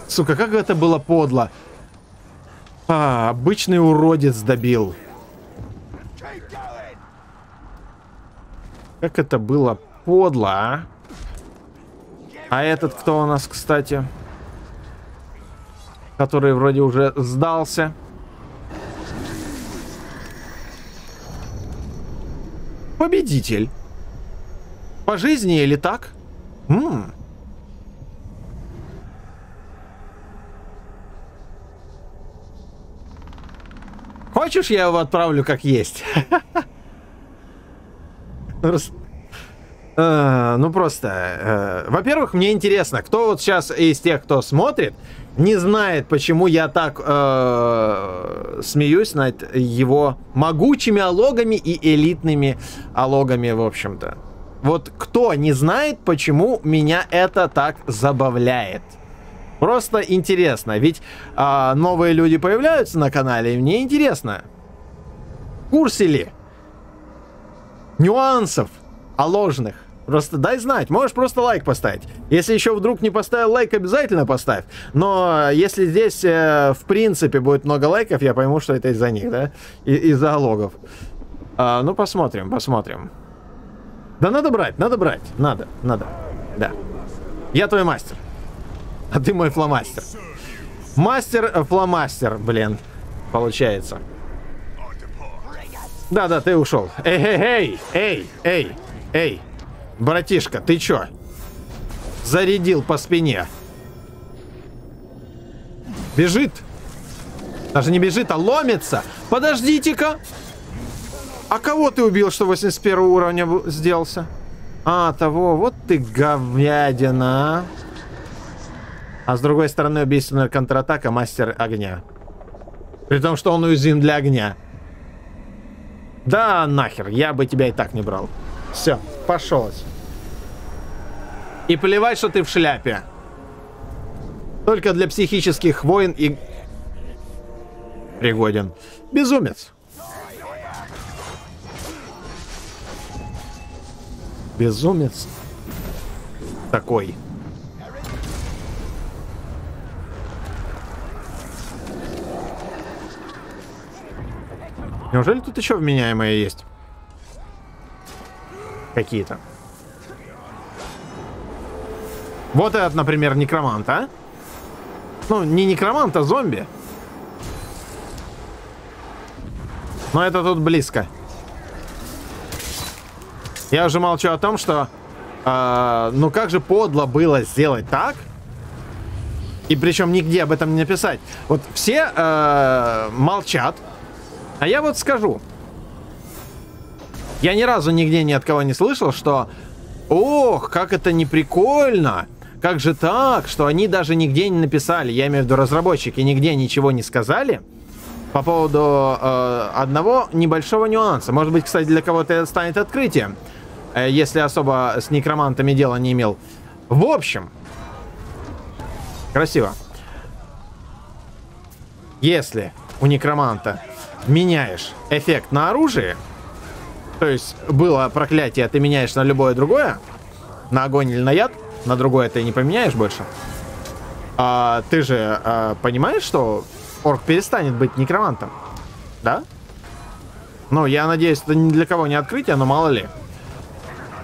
Сука, как это было подло. А, обычный уродец добил. Как это было подло, а? А этот кто у нас, кстати? Который вроде уже сдался. Победитель. По жизни или так? Ммм. Хочешь, я его отправлю как есть? Э, ну просто, э, во-первых, мне интересно, кто вот сейчас из тех, кто смотрит, не знает, почему я так э, смеюсь над его могучими алогами и элитными алогами, в общем-то. Вот кто не знает, почему меня это так забавляет? Просто интересно, ведь а, новые люди появляются на канале, и мне интересно, в курсе ли нюансов, а ложных. Просто дай знать, можешь просто лайк поставить. Если еще вдруг не поставил лайк, обязательно поставь. Но если здесь, э, в принципе, будет много лайков, я пойму, что это из-за них, да? из-за логов. А, ну, посмотрим, посмотрим. Да надо брать, надо брать. Надо, надо. Да. Я твой мастер. А ты мой фломастер. Мастер-фломастер, э, блин. Получается. Да-да, ты ушел. Эй, эй, эй, эй, эй, эй. Братишка, ты чё? Зарядил по спине. Бежит. Даже не бежит, а ломится. Подождите-ка. А кого ты убил, что 81 уровня сделался? А, того. Вот ты говядина. А с другой стороны, убийственная контратака мастер огня. При том, что он уязвим для огня. Да нахер, я бы тебя и так не брал. Все, пошелось. И плевать, что ты в шляпе. Только для психических войн и... Пригоден. Безумец. Безумец. Такой. Неужели тут еще вменяемые есть? Какие-то. Вот этот, например, некромант, а? Ну, не некромант, а зомби. Но это тут близко. Я уже молчу о том, что... Э, ну как же подло было сделать так? И причем нигде об этом не написать. Вот все э, молчат, а я вот скажу. Я ни разу нигде ни от кого не слышал, что... Ох, как это не прикольно! Как же так, что они даже нигде не написали, я имею в виду разработчики, нигде ничего не сказали по поводу э, одного небольшого нюанса. Может быть, кстати, для кого-то это станет открытием, э, если особо с некромантами дела не имел. В общем, красиво. Если у некроманта меняешь эффект на оружие, то есть было проклятие, ты меняешь на любое другое, на огонь или на яд, на другое ты не поменяешь больше. А, ты же а, понимаешь, что орк перестанет быть некромантом? Да? Ну, я надеюсь, это ни для кого не открытие, но мало ли.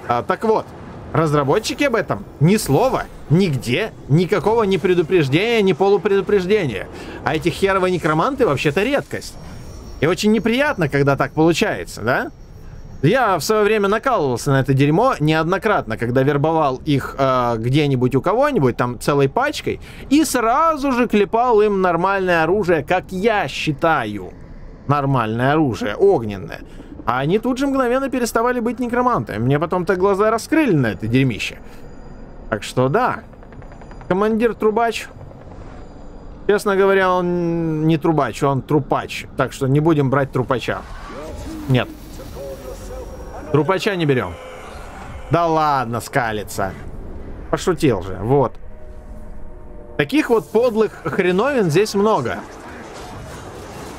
А, так вот, разработчики об этом ни слова, нигде, никакого ни предупреждения, ни полупредупреждения. А эти херовые некроманты вообще-то редкость. И очень неприятно, когда так получается, да? Я в свое время накалывался на это дерьмо неоднократно, когда вербовал их э, где-нибудь у кого-нибудь, там целой пачкой, и сразу же клепал им нормальное оружие, как я считаю. Нормальное оружие, огненное. А они тут же мгновенно переставали быть некромантами. Мне потом-то глаза раскрыли на это дерьмище. Так что да. Командир Трубач Честно говоря, он не трубач, он трупач. Так что не будем брать трупача. Нет. Трупача не берем. Да ладно, скалится. Пошутил же, вот. Таких вот подлых хреновин здесь много.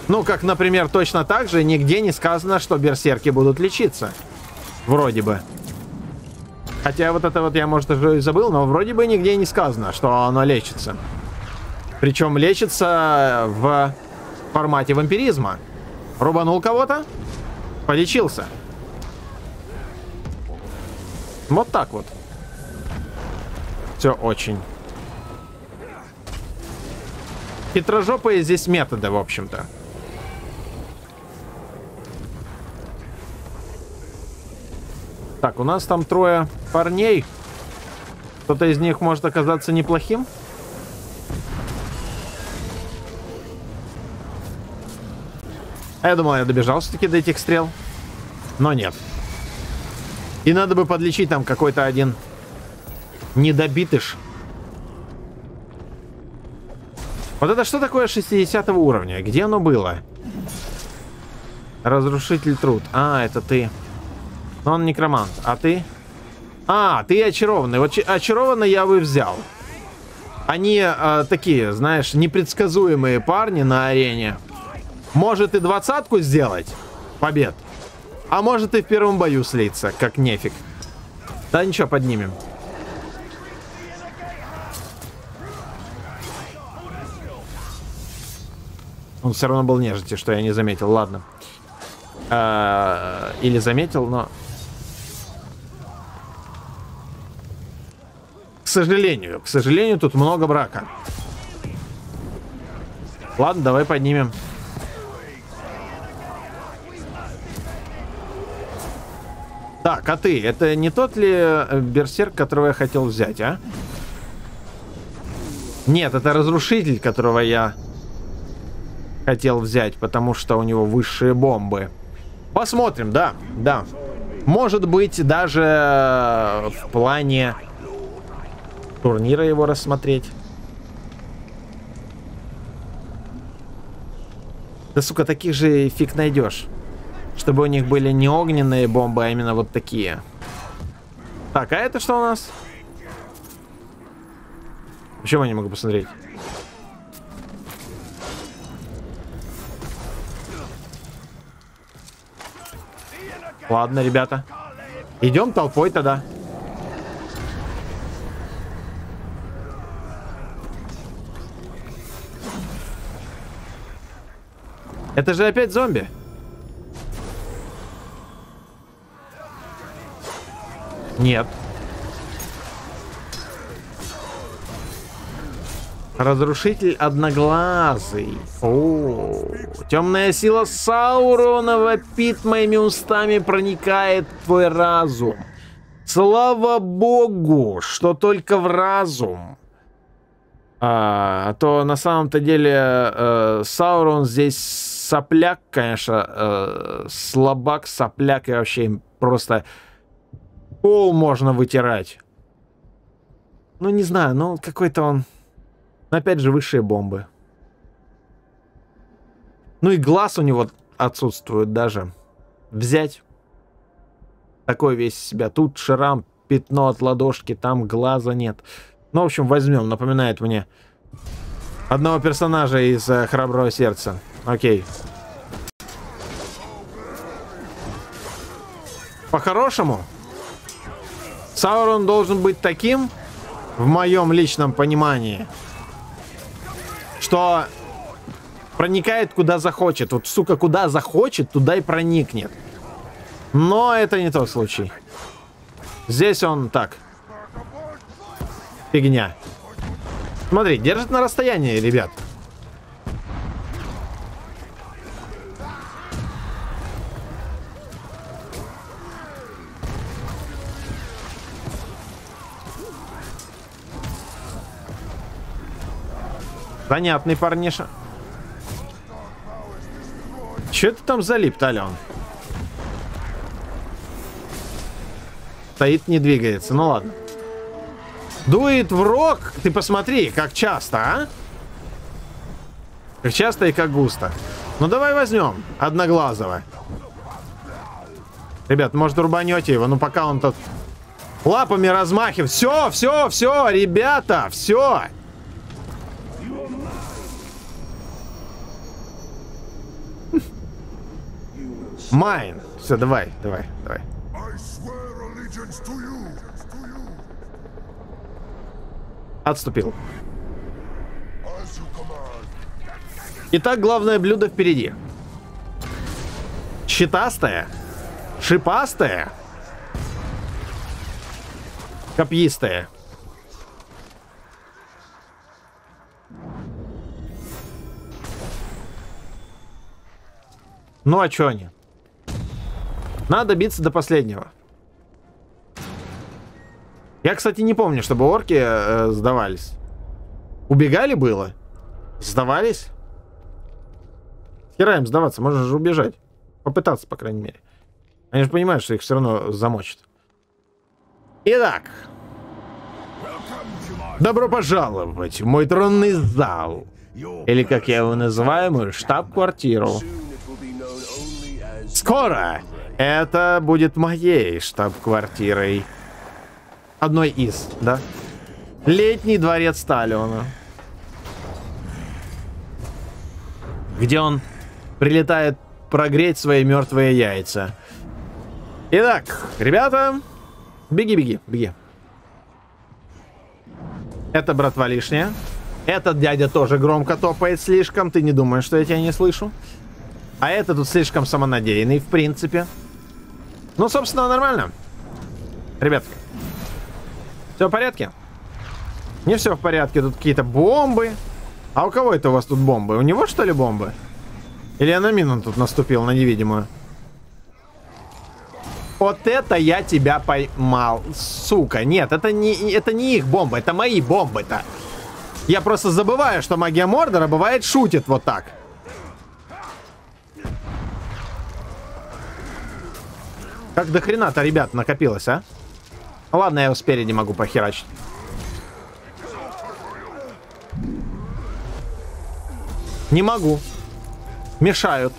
Ну, как, например, точно так же нигде не сказано, что берсерки будут лечиться. Вроде бы. Хотя вот это вот я, может, уже и забыл, но вроде бы нигде не сказано, что оно лечится. Причем лечится в формате вампиризма. Рубанул кого-то, полечился. Вот так вот. Все очень. Хитрожопые здесь методы, в общем-то. Так, у нас там трое парней. Кто-то из них может оказаться неплохим. А я думал, я добежал все-таки до этих стрел. Но нет. И надо бы подлечить там какой-то один недобитыш. Вот это что такое 60 уровня? Где оно было? Разрушитель труд. А, это ты. Но он некромант. А ты? А, ты очарованный. Вот очарованный я бы взял. Они э, такие, знаешь, непредсказуемые парни на арене. Может и двадцатку сделать побед. А может и в первом бою слиться, как нефиг. Да ничего, поднимем. Он все равно был нежити, что я не заметил. Ладно. А, или заметил, но... К сожалению, к сожалению, тут много брака. Ладно, давай поднимем. Так, а ты, это не тот ли э, берсерк, которого я хотел взять, а? Нет, это разрушитель, которого я хотел взять, потому что у него высшие бомбы. Посмотрим, да, да. Может быть, даже в плане турнира его рассмотреть. Да, сука, таких же фиг найдешь. Чтобы у них были не огненные бомбы, а именно вот такие. Так, а это что у нас? Почему я не могу посмотреть? Ладно, ребята. Идем толпой тогда. Это же опять зомби. Нет. Разрушитель одноглазый. О, темная сила Саурона вопит моими устами, проникает в твой разум. Слава богу, что только в разум. А, а то на самом-то деле э, Саурон здесь сопляк, конечно, э, слабак, сопляк и вообще просто пол можно вытирать. Ну, не знаю, ну какой-то он... Но опять же, высшие бомбы. Ну и глаз у него отсутствует даже. Взять. Такой весь себя. Тут шрам, пятно от ладошки, там глаза нет. Ну, в общем, возьмем. Напоминает мне одного персонажа из э, Храброго Сердца. Окей. По-хорошему, Саурон должен быть таким, в моем личном понимании, что проникает куда захочет. Вот, сука, куда захочет, туда и проникнет. Но это не тот случай. Здесь он так. Фигня. Смотри, держит на расстоянии, ребят. Понятный парниша. Че ты там залип, Талион? Стоит, не двигается. Ну ладно. Дует в рог. Ты посмотри, как часто, а? Как часто и как густо. Ну давай возьмем одноглазого. Ребят, может рубанете его, ну пока он тут лапами размахивает. Все, все, все, ребята, все. Майн. Все, давай, давай, давай. Отступил. Итак, главное блюдо впереди. Щитастая. Шипастая. Копьистая. Ну а чё они? Надо биться до последнего. Я, кстати, не помню, чтобы орки э, сдавались. Убегали было? Сдавались? Хера сдаваться, можно же убежать. Попытаться, по крайней мере. Они же понимают, что их все равно замочат. Итак. Добро пожаловать в мой тронный зал. Или, как я его называю, мою штаб-квартиру. Скоро это будет моей штаб-квартирой. Одной из, да? Летний дворец Сталиона. Где он прилетает прогреть свои мертвые яйца. Итак, ребята, беги-беги, беги. Это братва лишняя. Этот дядя тоже громко топает слишком. Ты не думаешь, что я тебя не слышу? А это тут слишком самонадеянный, в принципе. Ну, собственно, нормально. Ребят, все в порядке? Не все в порядке. Тут какие-то бомбы. А у кого это у вас тут бомбы? У него, что ли, бомбы? Или я на мину тут наступил, на невидимую? Вот это я тебя поймал, сука. Нет, это не, это не их бомбы, это мои бомбы-то. Я просто забываю, что магия Мордора бывает шутит вот так. Как до хрена-то, ребят, накопилось, а? Ладно, я его спереди могу похерачить. Не могу. Мешают.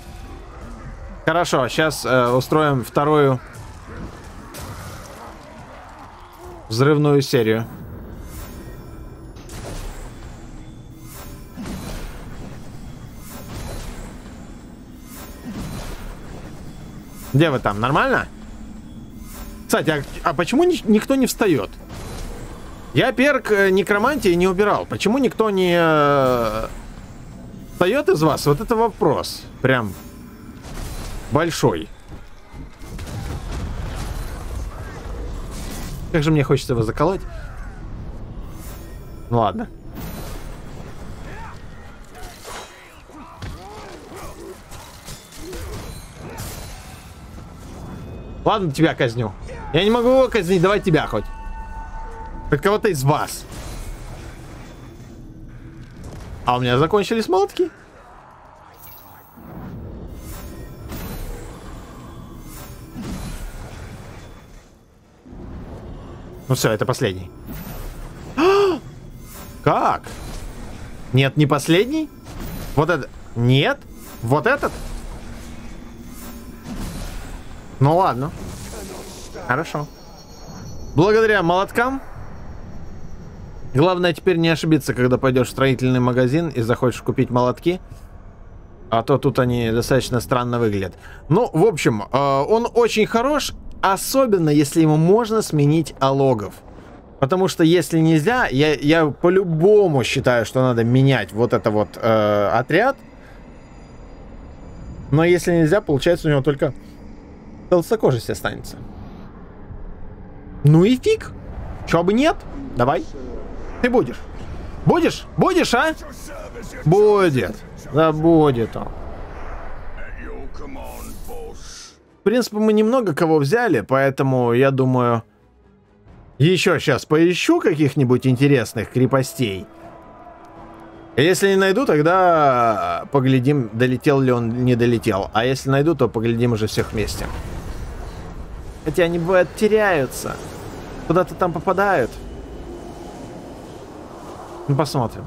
Хорошо, сейчас э, устроим вторую взрывную серию. Где вы там? Нормально? Кстати, а, а почему ни, никто не встает? Я перк э, некромантии не убирал. Почему никто не э, встает из вас? Вот это вопрос. Прям большой. Как же мне хочется его заколоть. Ну ладно. Ладно, тебя казню. Я не могу его казнить, давай тебя хоть. Хоть кого-то из вас. А у меня закончились молотки. Ну все, это последний. Как? Нет, не последний? Вот это... Нет? Вот этот? Ну ладно. Хорошо. Благодаря молоткам. Главное теперь не ошибиться, когда пойдешь в строительный магазин и захочешь купить молотки. А то тут они достаточно странно выглядят. Ну, в общем, э, он очень хорош, особенно если ему можно сменить алогов. Потому что если нельзя, я, я по-любому считаю, что надо менять вот это вот э, отряд. Но если нельзя, получается у него только толстокожесть останется. Ну и фиг. Чё бы нет? Давай. Ты будешь. Будешь? Будешь, а? Будет. Да будет он. В принципе, мы немного кого взяли, поэтому я думаю... Еще сейчас поищу каких-нибудь интересных крепостей. Если не найду, тогда поглядим, долетел ли он, не долетел. А если найду, то поглядим уже всех вместе. Хотя они бывают теряются. Куда-то там попадают. Ну, посмотрим.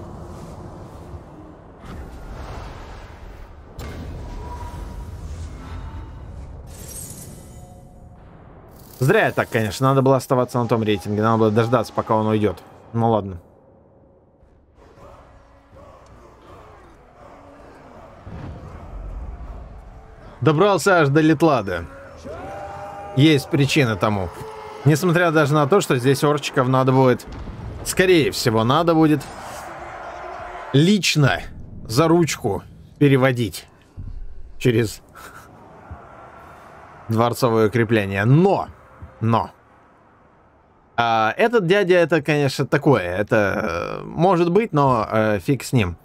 Зря я так, конечно. Надо было оставаться на том рейтинге. Надо было дождаться, пока он уйдет. Ну ладно. Добрался аж до Литлада. Есть причина тому. Несмотря даже на то, что здесь орчиков надо будет... Скорее всего, надо будет лично за ручку переводить через дворцовое укрепление. Но но. А, этот дядя, это, конечно, такое. Это э, может быть, но э, фиг с ним.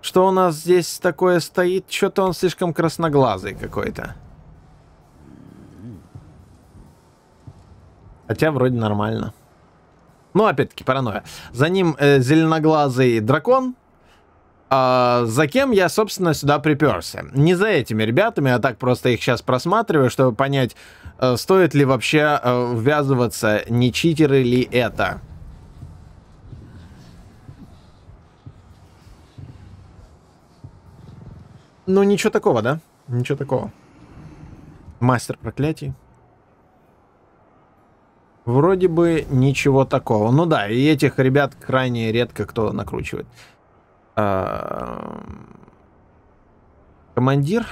Что у нас здесь такое стоит? Что-то он слишком красноглазый какой-то. Хотя вроде нормально. Ну, опять-таки, паранойя. За ним э, зеленоглазый дракон, а за кем я, собственно, сюда приперся? Не за этими ребятами, а так просто их сейчас просматриваю, чтобы понять, э, стоит ли вообще э, ввязываться, не читеры ли это. Ну, ничего такого, да? Ничего такого. Мастер проклятий. Вроде бы ничего такого. Ну да, и этих ребят крайне редко кто накручивает. Командир.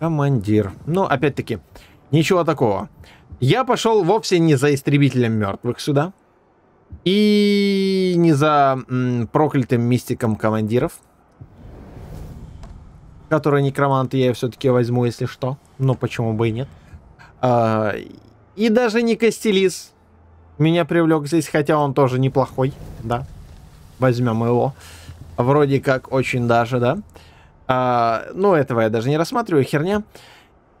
Командир. Ну, опять-таки, ничего такого. Я пошел вовсе не за истребителем мертвых сюда. И не за проклятым мистиком командиров. Который некромант я все-таки возьму, если что. Но почему бы и нет. А, и даже не Костелис меня привлек здесь, хотя он тоже неплохой, да. Возьмем его. Вроде как очень даже, да. А, ну, этого я даже не рассматриваю, херня.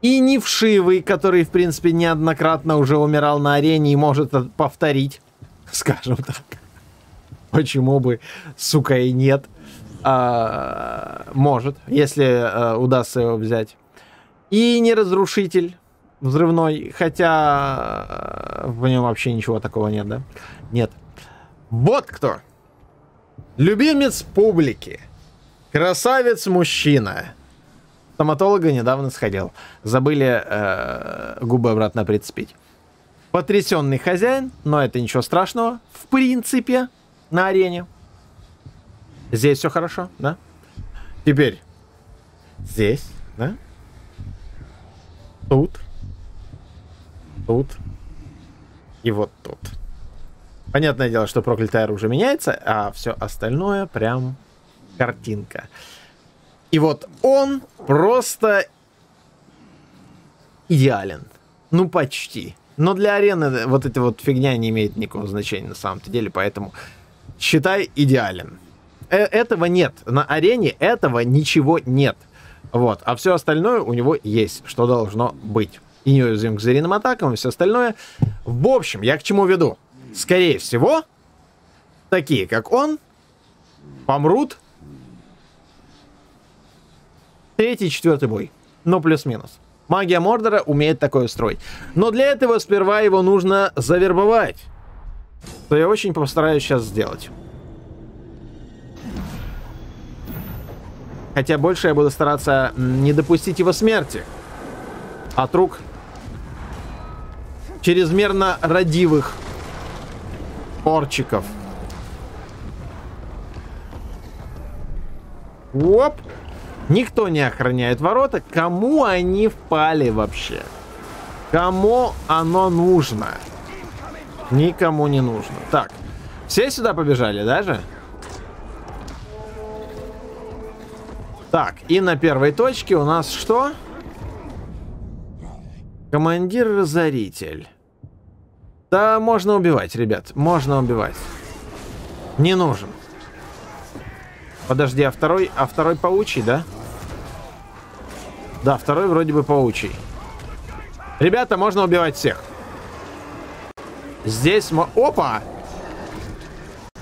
И не вшивый, который, в принципе, неоднократно уже умирал на арене и может повторить, скажем так. Почему бы, сука, и нет. А, может, если а, удастся его взять. И не разрушитель взрывной, хотя в нем вообще ничего такого нет, да? Нет. Вот кто! Любимец публики. Красавец-мужчина. Стоматолога недавно сходил. Забыли э, губы обратно прицепить. Потрясенный хозяин, но это ничего страшного. В принципе, на арене. Здесь все хорошо, да? Теперь здесь, да? Тут. Тут. И вот тут. Понятное дело, что проклятая оружие меняется, а все остальное прям картинка. И вот он просто идеален. Ну, почти. Но для арены вот эта вот фигня не имеет никакого значения на самом-то деле, поэтому считай идеален. Э этого нет. На арене этого ничего нет. Вот. А все остальное у него есть, что должно быть. И неуязвим к звериным атакам, и все остальное. В общем, я к чему веду? Скорее всего, такие, как он, помрут Третий, четвертый бой. Ну, плюс-минус. Магия Мордора умеет такое строить. Но для этого сперва его нужно завербовать. Что я очень постараюсь сейчас сделать. Хотя больше я буду стараться не допустить его смерти. От рук чрезмерно родивых орчиков. Оп! Никто не охраняет ворота. Кому они впали вообще? Кому оно нужно? Никому не нужно. Так, все сюда побежали даже? Так, и на первой точке у нас что? Командир-разоритель. Да, можно убивать, ребят. Можно убивать. Не нужен. Подожди, а второй, а второй паучий, да? Да, второй вроде бы паучий. Ребята, можно убивать всех. Здесь... Опа!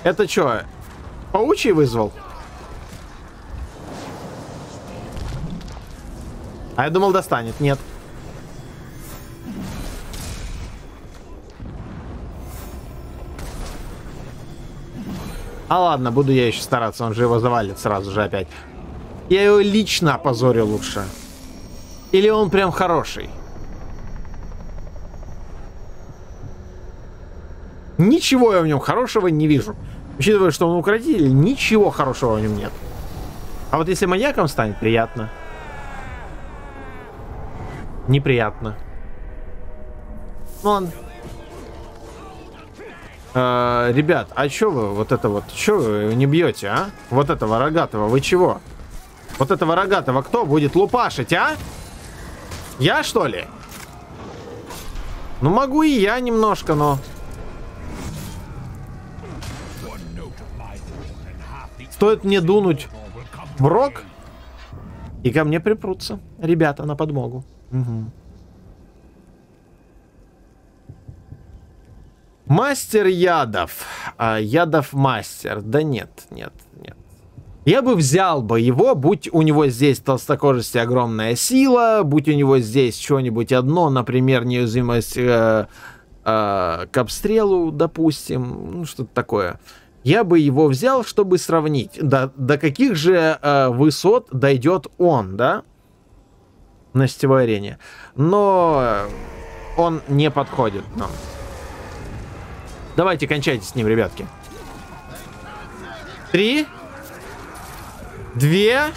Это что, паучий вызвал? А я думал, достанет. Нет. А ладно, буду я еще стараться, он же его завалит сразу же опять. Я его лично опозорю лучше. Или он прям хороший? Ничего я в нем хорошего не вижу. Учитывая, что он укротитель, ничего хорошего в нем нет. А вот если маньяком станет, приятно. Неприятно. Ну ладно. А, ребят, а чё вы вот это вот, чё вы не бьете, а? Вот этого рогатого, вы чего? Вот этого рогатого кто будет лупашить, а? Я, что ли? Ну, могу и я немножко, но... Стоит мне дунуть в рог, и ко мне припрутся ребята на подмогу. Угу. Мастер ядов. А, ядов мастер. Да нет, нет, нет. Я бы взял бы его, будь у него здесь толстокожести огромная сила, будь у него здесь что-нибудь одно, например, неуязвимость э, э, к обстрелу, допустим, ну что-то такое. Я бы его взял, чтобы сравнить, до, до каких же э, высот дойдет он, да, на сетевой арене. Но он не подходит нам. Давайте кончайте с ним, ребятки. Три две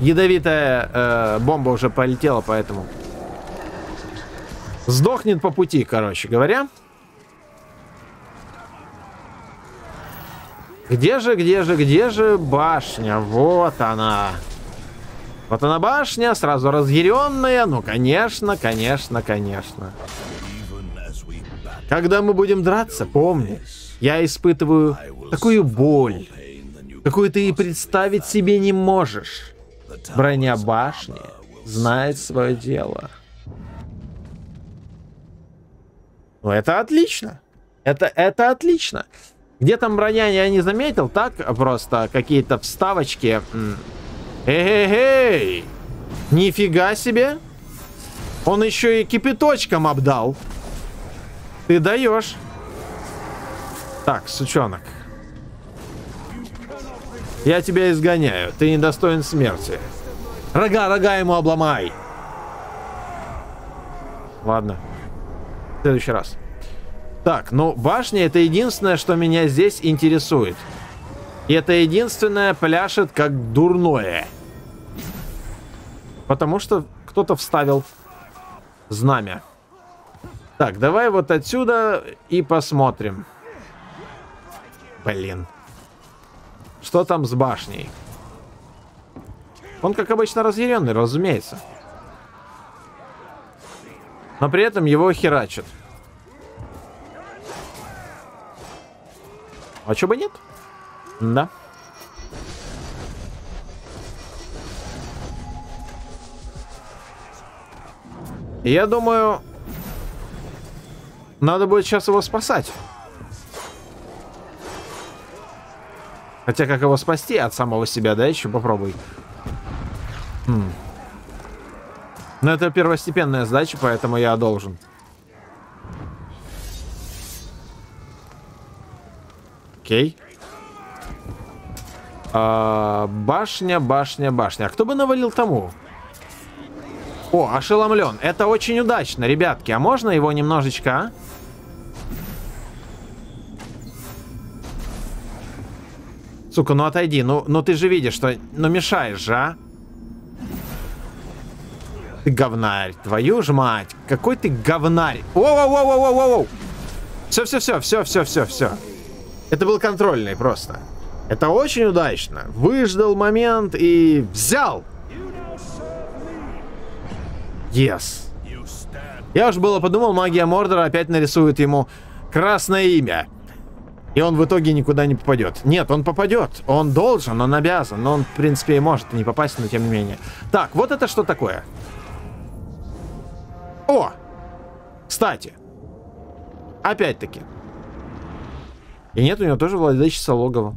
ядовитая э, бомба уже полетела, поэтому... Сдохнет по пути, короче говоря. Где же, где же, где же башня? Вот она. Вот она башня, сразу разъяренная. Ну, конечно, конечно, конечно. Когда мы будем драться, помни, я испытываю такую боль, какую ты и представить себе не можешь. Броня башни знает свое дело. Ну, это отлично. Это, это отлично. Где там броня, я не заметил. Так, просто какие-то вставочки. Эй-эй-эй! Нифига себе! Он еще и кипяточком обдал. Ты даешь. Так, сучонок. Я тебя изгоняю. Ты недостоин смерти. Рога, рога ему обломай. Ладно. В следующий раз. Так, ну башня это единственное, что меня здесь интересует. И это единственное пляшет как дурное. Потому что кто-то вставил знамя. Так, давай вот отсюда и посмотрим. Блин. Что там с башней? Он, как обычно, разъяренный, разумеется. Но при этом его херачат. А чё бы нет? Да. Я думаю, надо будет сейчас его спасать. Хотя как его спасти от самого себя, да, еще попробуй. Хм. Но это первостепенная задача, поэтому я должен. Окей. А, башня, башня, башня. А кто бы навалил тому? О, ошеломлен. Это очень удачно, ребятки. А можно его немножечко, а? Сука, ну отойди. Ну, ну ты же видишь, что... Ну мешаешь же, а? Ты говнарь. Твою ж мать. Какой ты говнарь. Воу-воу-воу-воу-воу-воу. Все-все-все, все-все-все-все. Это был контрольный просто. Это очень удачно. Выждал момент и взял. Yes. Я уж было подумал, магия Мордора опять нарисует ему красное имя. И он в итоге никуда не попадет. Нет, он попадет. Он должен, он обязан. Но он, в принципе, и может не попасть, но тем не менее. Так, вот это что такое? О! Кстати. Опять-таки. И нет, у него тоже владычица логова.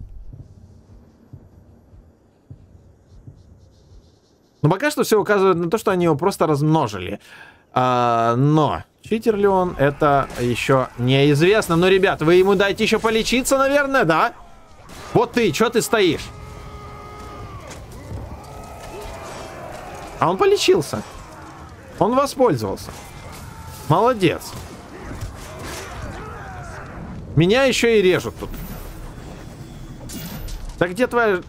Но пока что все указывает на то, что они его просто размножили. А, но читер ли он, это еще неизвестно. Но, ребят, вы ему дайте еще полечиться, наверное, да? Вот ты, что ты стоишь? А он полечился. Он воспользовался. Молодец. Меня еще и режут тут. Да где твоя,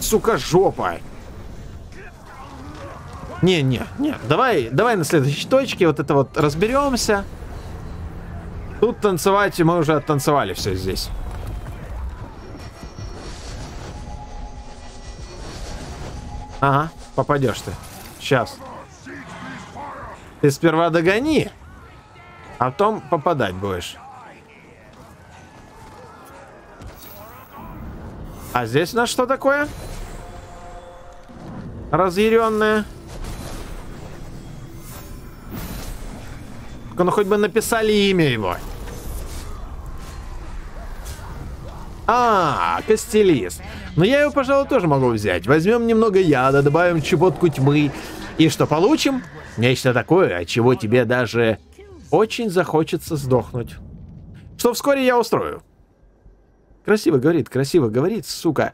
сука, жопа? Не, не, не. Давай, давай на следующей точке вот это вот разберемся. Тут танцевать мы уже оттанцевали все здесь. Ага, попадешь ты. Сейчас. Ты сперва догони, а потом попадать будешь. А здесь у нас что такое? Разъяренное. Ну хоть бы написали имя его. А, Костелис. Но я его, пожалуй, тоже могу взять. Возьмем немного яда, добавим чеботку тьмы. И что получим? Нечто такое, от чего тебе даже очень захочется сдохнуть. Что вскоре я устрою. Красиво говорит, красиво говорит, сука.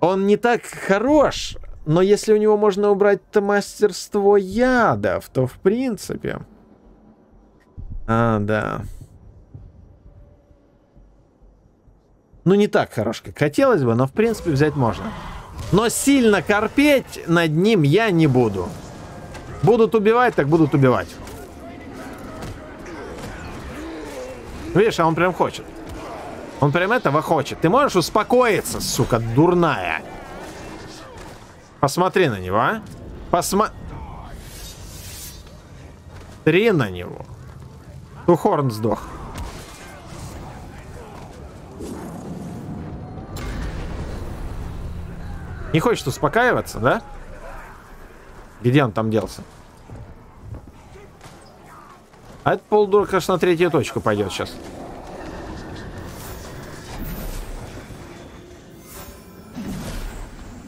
Он не так хорош, но если у него можно убрать-то мастерство ядов, то в принципе... А, да. Ну, не так хорош, как хотелось бы, но в принципе взять можно. Но сильно корпеть над ним я не буду. Будут убивать, так будут убивать. Видишь, а он прям хочет. Он прям этого хочет. Ты можешь успокоиться, сука, дурная. Посмотри на него, а? Посмотри на него. Тухорн сдох. Не хочет успокаиваться, да? Где он там делся? А этот полдур, конечно, на третью точку пойдет сейчас.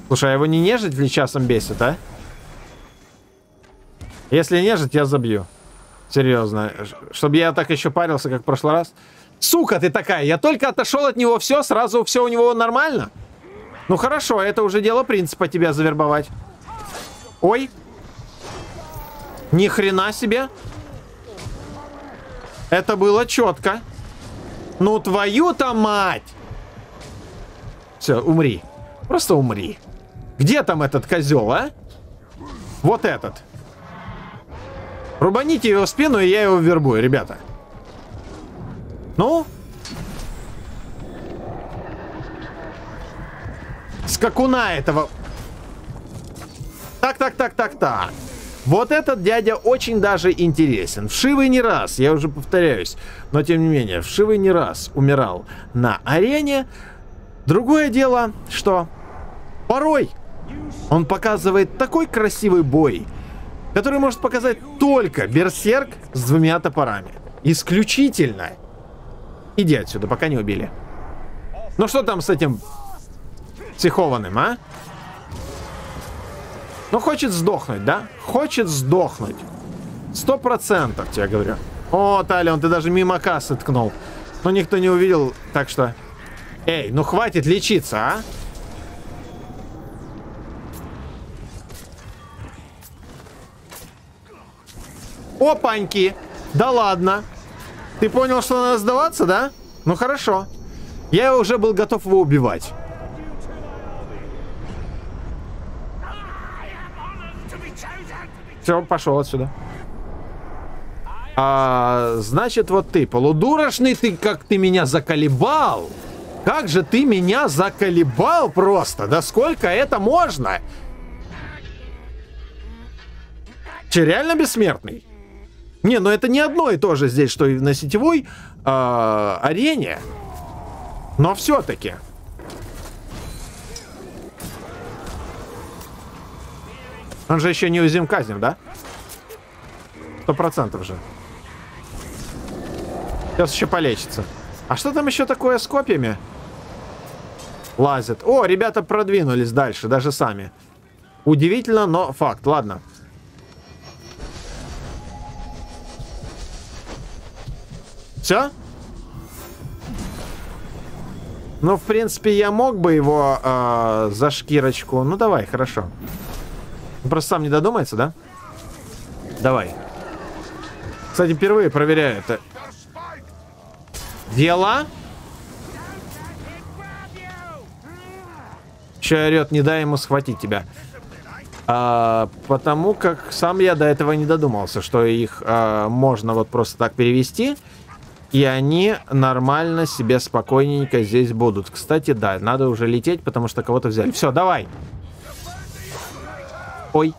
Слушай, а его не нежить в часом бесит, а? Если нежить, я забью. Серьезно. Чтобы я так еще парился, как в прошлый раз. Сука ты такая, я только отошел от него, все, сразу все у него нормально. Ну хорошо, это уже дело принципа тебя завербовать. Ой. Ни хрена себе. Это было четко. Ну твою-то мать! Все, умри. Просто умри. Где там этот козел, а? Вот этот. Рубаните его в спину, и я его вербую, ребята. Ну? скакуна этого. Так, так, так, так, так. Вот этот дядя очень даже интересен. Вшивый не раз, я уже повторяюсь, но тем не менее, Вшивый не раз умирал на арене. Другое дело, что порой он показывает такой красивый бой, который может показать только Берсерк с двумя топорами. Исключительно. Иди отсюда, пока не убили. Ну что там с этим психованным, а? Ну, хочет сдохнуть, да? Хочет сдохнуть. Сто процентов, тебе говорю. О, Талион, ты даже мимо кассы ткнул. Но никто не увидел, так что... Эй, ну хватит лечиться, а? Опаньки! Да ладно! Ты понял, что надо сдаваться, да? Ну хорошо. Я уже был готов его убивать. Все, пошел отсюда. А, значит, вот ты, полудурочный ты, как ты меня заколебал. Как же ты меня заколебал просто. Да сколько это можно? Че, реально бессмертный? Не, ну это не одно и то же здесь, что и на сетевой э, арене. Но все-таки. Он же еще не узим казнем, да? Сто процентов же. Сейчас еще полечится. А что там еще такое с копьями? Лазят. О, ребята продвинулись дальше, даже сами. Удивительно, но факт. Ладно. Все? Ну, в принципе, я мог бы его э, за шкирочку. Ну, давай, хорошо. Он просто сам не додумается, да? Давай. Кстати, впервые проверяю это. Дела? Че орет, не дай ему схватить тебя. А, потому как сам я до этого не додумался, что их а, можно вот просто так перевести. И они нормально себе спокойненько здесь будут. Кстати, да, надо уже лететь, потому что кого-то взяли. Все, давай. Ой.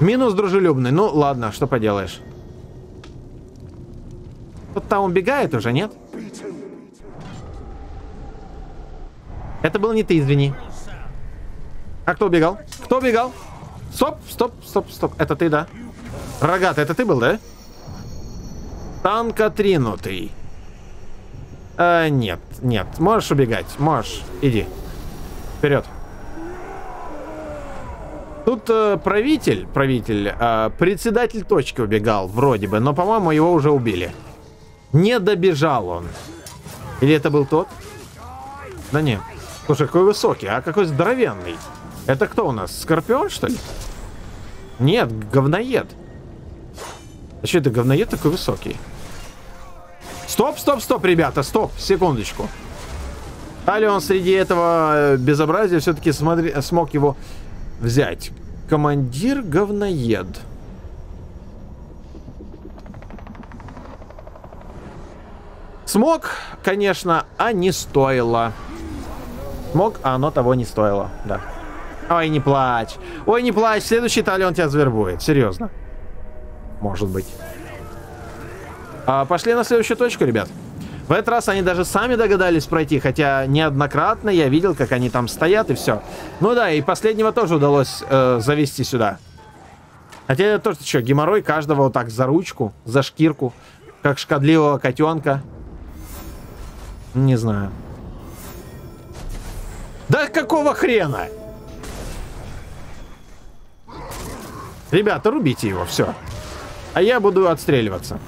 Минус дружелюбный. Ну, ладно, что поделаешь. Вот там убегает уже, нет? Это был не ты, извини. А кто убегал? Кто убегал? Стоп, стоп, стоп, стоп. Это ты, да? Рогатый, это ты был, да? Танка тринутый. А, нет, нет. Можешь убегать. Можешь. Иди. Вперед. Тут э, правитель, правитель, э, председатель точки убегал, вроде бы, но, по-моему, его уже убили. Не добежал он. Или это был тот? Да нет. Слушай, какой высокий, а какой здоровенный. Это кто у нас? Скорпион, что ли? Нет, говноед. А что это говноед такой высокий? Стоп, стоп, стоп, ребята, стоп, секундочку. А ли он среди этого э, безобразия все-таки смог его взять? Командир говноед. Смог, конечно, а не стоило. Смог, а оно того не стоило, да. Ой, не плачь. Ой, не плачь. Следующий талион тебя завербует. Серьезно. Может быть. А, пошли на следующую точку, ребят. В этот раз они даже сами догадались пройти, хотя неоднократно я видел, как они там стоят и все. Ну да, и последнего тоже удалось э, завести сюда. Хотя это тоже что, геморрой каждого вот так за ручку, за шкирку, как шкодливого котенка. Не знаю. Да какого хрена? Ребята, рубите его, все. А я буду отстреливаться.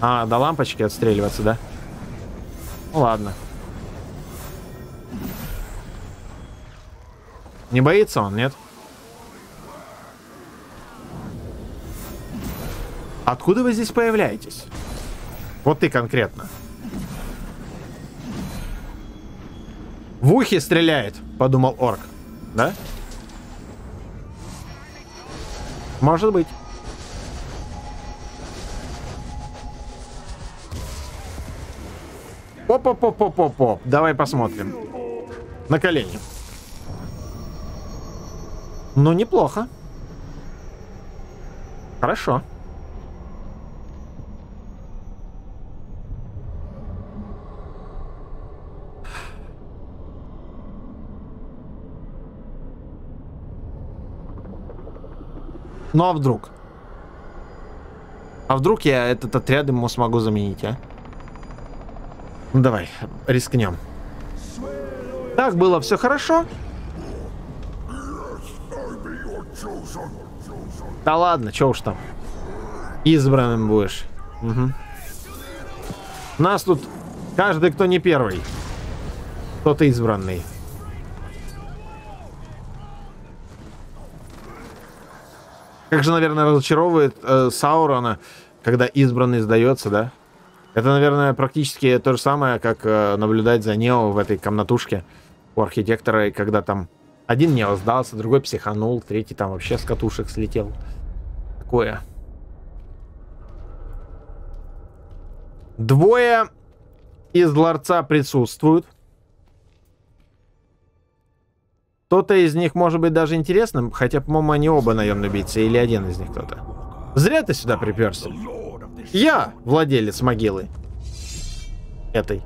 А, до лампочки отстреливаться, да? Ну, ладно. Не боится он, нет? Откуда вы здесь появляетесь? Вот ты конкретно. В ухе стреляет, подумал орк. Да? Может быть. Оп-оп-оп-оп-оп. Давай посмотрим. На колени. Ну, неплохо. Хорошо. Ну а вдруг? А вдруг я этот отряд ему смогу заменить, а? Ну давай, рискнем. Так было все хорошо. Да ладно, что уж там. Избранным будешь. Угу. Нас тут каждый, кто не первый. Тот избранный. Как же, наверное, разочаровывает э, Саурона, когда избранный сдается, да? Это, наверное, практически то же самое, как э, наблюдать за Нео в этой комнатушке у архитектора, и когда там один Нео сдался, другой психанул, третий там вообще с катушек слетел. Такое. Двое из дворца присутствуют. Кто-то из них может быть даже интересным, хотя, по-моему, они оба наемные убийцы, или один из них кто-то. Зря ты сюда приперся. Я владелец могилы. Этой.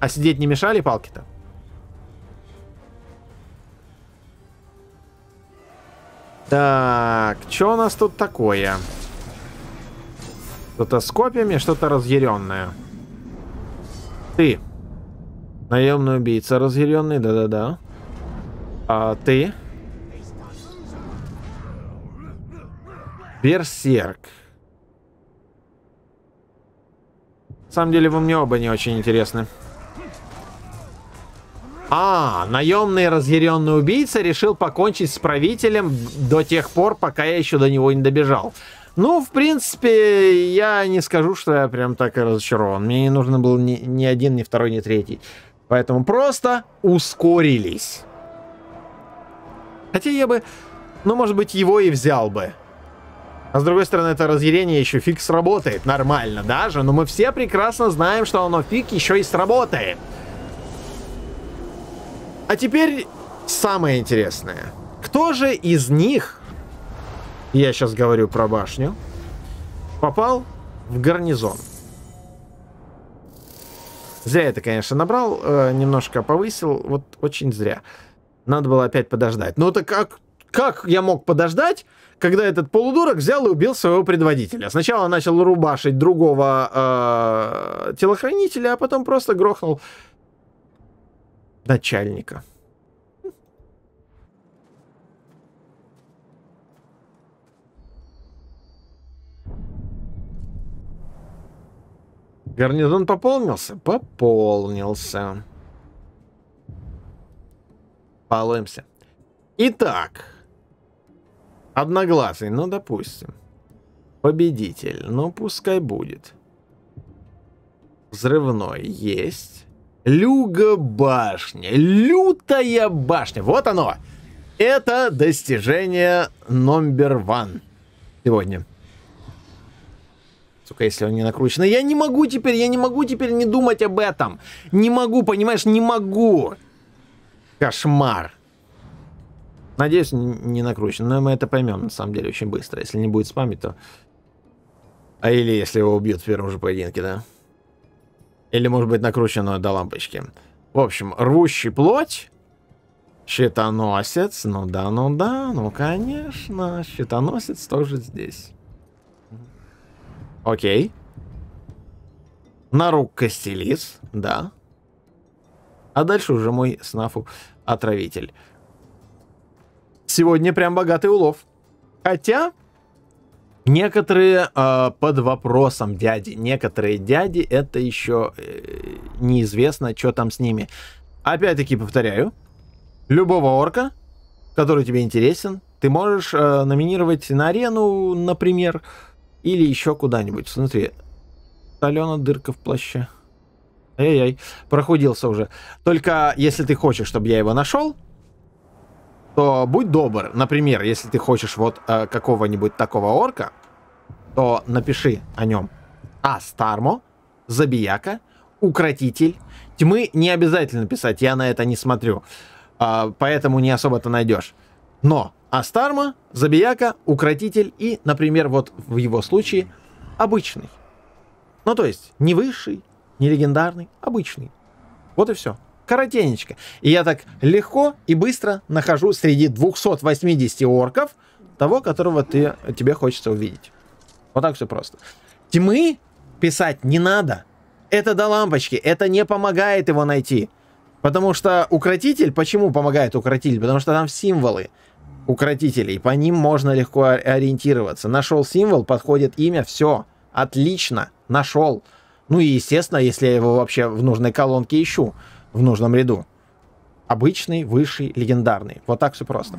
А сидеть не мешали палки-то? Так, что у нас тут такое? Что-то с копьями, что-то разъяренное. Ты. Наемный убийца разъяренный, да-да-да. А ты? Берсерк. На самом деле, вы мне оба не очень интересны. А, наемный разъяренный убийца решил покончить с правителем до тех пор, пока я еще до него не добежал. Ну, в принципе, я не скажу, что я прям так и разочарован. Мне не нужно было ни, ни один, ни второй, ни третий. Поэтому просто ускорились. Хотя я бы, ну, может быть, его и взял бы. А с другой стороны, это разъярение еще фиг сработает нормально даже, но мы все прекрасно знаем, что оно фиг еще и сработает. А теперь самое интересное. Кто же из них я сейчас говорю про башню, попал в гарнизон. Зря это, конечно, набрал, э, немножко повысил, вот очень зря. Надо было опять подождать. Ну так как, как я мог подождать, когда этот полудурок взял и убил своего предводителя? Сначала начал рубашить другого э, телохранителя, а потом просто грохнул начальника. Гарнизон пополнился? Пополнился. Балуемся. Итак, Одноглазый, ну, допустим. Победитель, ну, пускай будет. Взрывной есть. Люга башня. Лютая башня. Вот оно. Это достижение номер ван сегодня. Сука, если он не накручен. Я не могу теперь, я не могу теперь не думать об этом. Не могу, понимаешь, не могу. Кошмар. Надеюсь, не накручен. Но мы это поймем, на самом деле, очень быстро. Если не будет спамить, то... А или если его убьют в первом же поединке, да? Или, может быть, накручено до лампочки. В общем, рвущий плоть. Щитоносец. Ну да, ну да, ну конечно. Щитоносец тоже здесь. Окей. На рук Костелис, да. А дальше уже мой снафу отравитель. Сегодня прям богатый улов. Хотя некоторые э, под вопросом дяди. Некоторые дяди это еще э, неизвестно, что там с ними. Опять-таки повторяю. Любого орка, который тебе интересен, ты можешь э, номинировать на арену, например, или еще куда-нибудь. Смотри, Алена дырка в плаще. Эй-эй, прохудился уже. Только если ты хочешь, чтобы я его нашел, то будь добр. Например, если ты хочешь вот э, какого-нибудь такого орка, то напиши о нем. А, Стармо, Забияка, Укротитель. Тьмы не обязательно писать, я на это не смотрю. Э, поэтому не особо-то найдешь. Но Астарма, Забияка, Укротитель и, например, вот в его случае, обычный. Ну, то есть, не высший, не легендарный, обычный. Вот и все. Коротенечко. И я так легко и быстро нахожу среди 280 орков того, которого ты, тебе хочется увидеть. Вот так все просто. Тьмы писать не надо. Это до лампочки. Это не помогает его найти. Потому что укротитель, почему помогает укротитель? Потому что там символы укротителей. По ним можно легко ориентироваться. Нашел символ, подходит имя, все. Отлично, нашел. Ну и, естественно, если я его вообще в нужной колонке ищу, в нужном ряду. Обычный, высший, легендарный. Вот так все просто.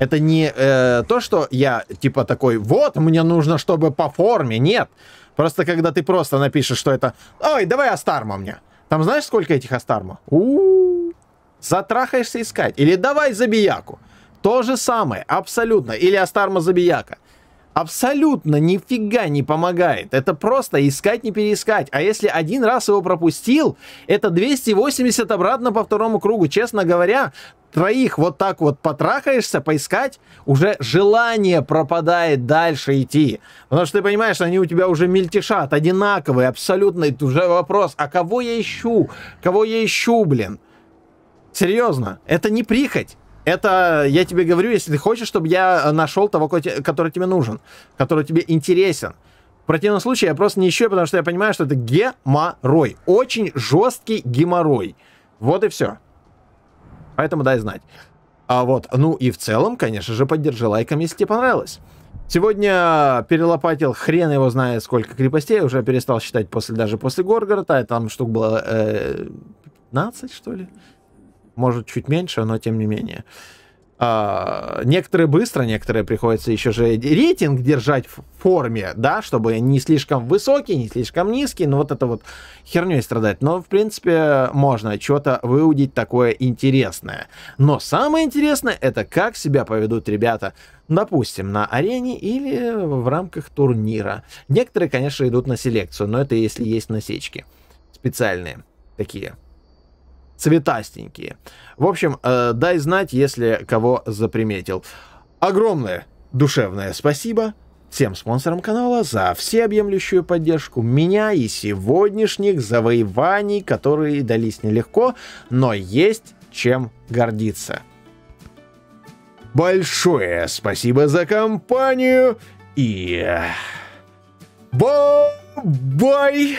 Это не э, то, что я типа такой, вот, мне нужно, чтобы по форме. Нет. Просто когда ты просто напишешь, что это... Ой, давай Астарма мне. Там знаешь, сколько этих Астарма? У-у-у. Затрахаешься искать. Или давай Забияку. То же самое, абсолютно. Или Астарма Забияка. Абсолютно нифига не помогает. Это просто искать, не переискать. А если один раз его пропустил, это 280 обратно по второму кругу. Честно говоря, троих вот так вот потрахаешься, поискать, уже желание пропадает дальше идти. Потому что ты понимаешь, они у тебя уже мельтешат, одинаковые, абсолютно. Это уже вопрос, а кого я ищу? Кого я ищу, блин? Серьезно, это не прихоть. Это, я тебе говорю, если ты хочешь, чтобы я нашел того, который тебе нужен, который тебе интересен. В противном случае я просто не ищу, потому что я понимаю, что это геморрой. Очень жесткий геморрой. Вот и все. Поэтому дай знать. А вот, ну и в целом, конечно же, поддержи лайком, если тебе понравилось. Сегодня перелопатил хрен его знает сколько крепостей, уже перестал считать после, даже после Горгорода, там штук было э, 15, что ли? Может чуть меньше, но тем не менее. А, некоторые быстро, некоторые приходится еще же рейтинг держать в форме, да, чтобы не слишком высокий, не слишком низкий, но вот это вот херней страдать. Но, в принципе, можно что-то выудить такое интересное. Но самое интересное, это как себя поведут ребята, допустим, на арене или в рамках турнира. Некоторые, конечно, идут на селекцию, но это если есть насечки специальные такие цветастенькие. В общем, э, дай знать, если кого заприметил. Огромное душевное спасибо всем спонсорам канала за всеобъемлющую поддержку меня и сегодняшних завоеваний, которые дались нелегко, но есть чем гордиться. Большое спасибо за компанию и... Бай!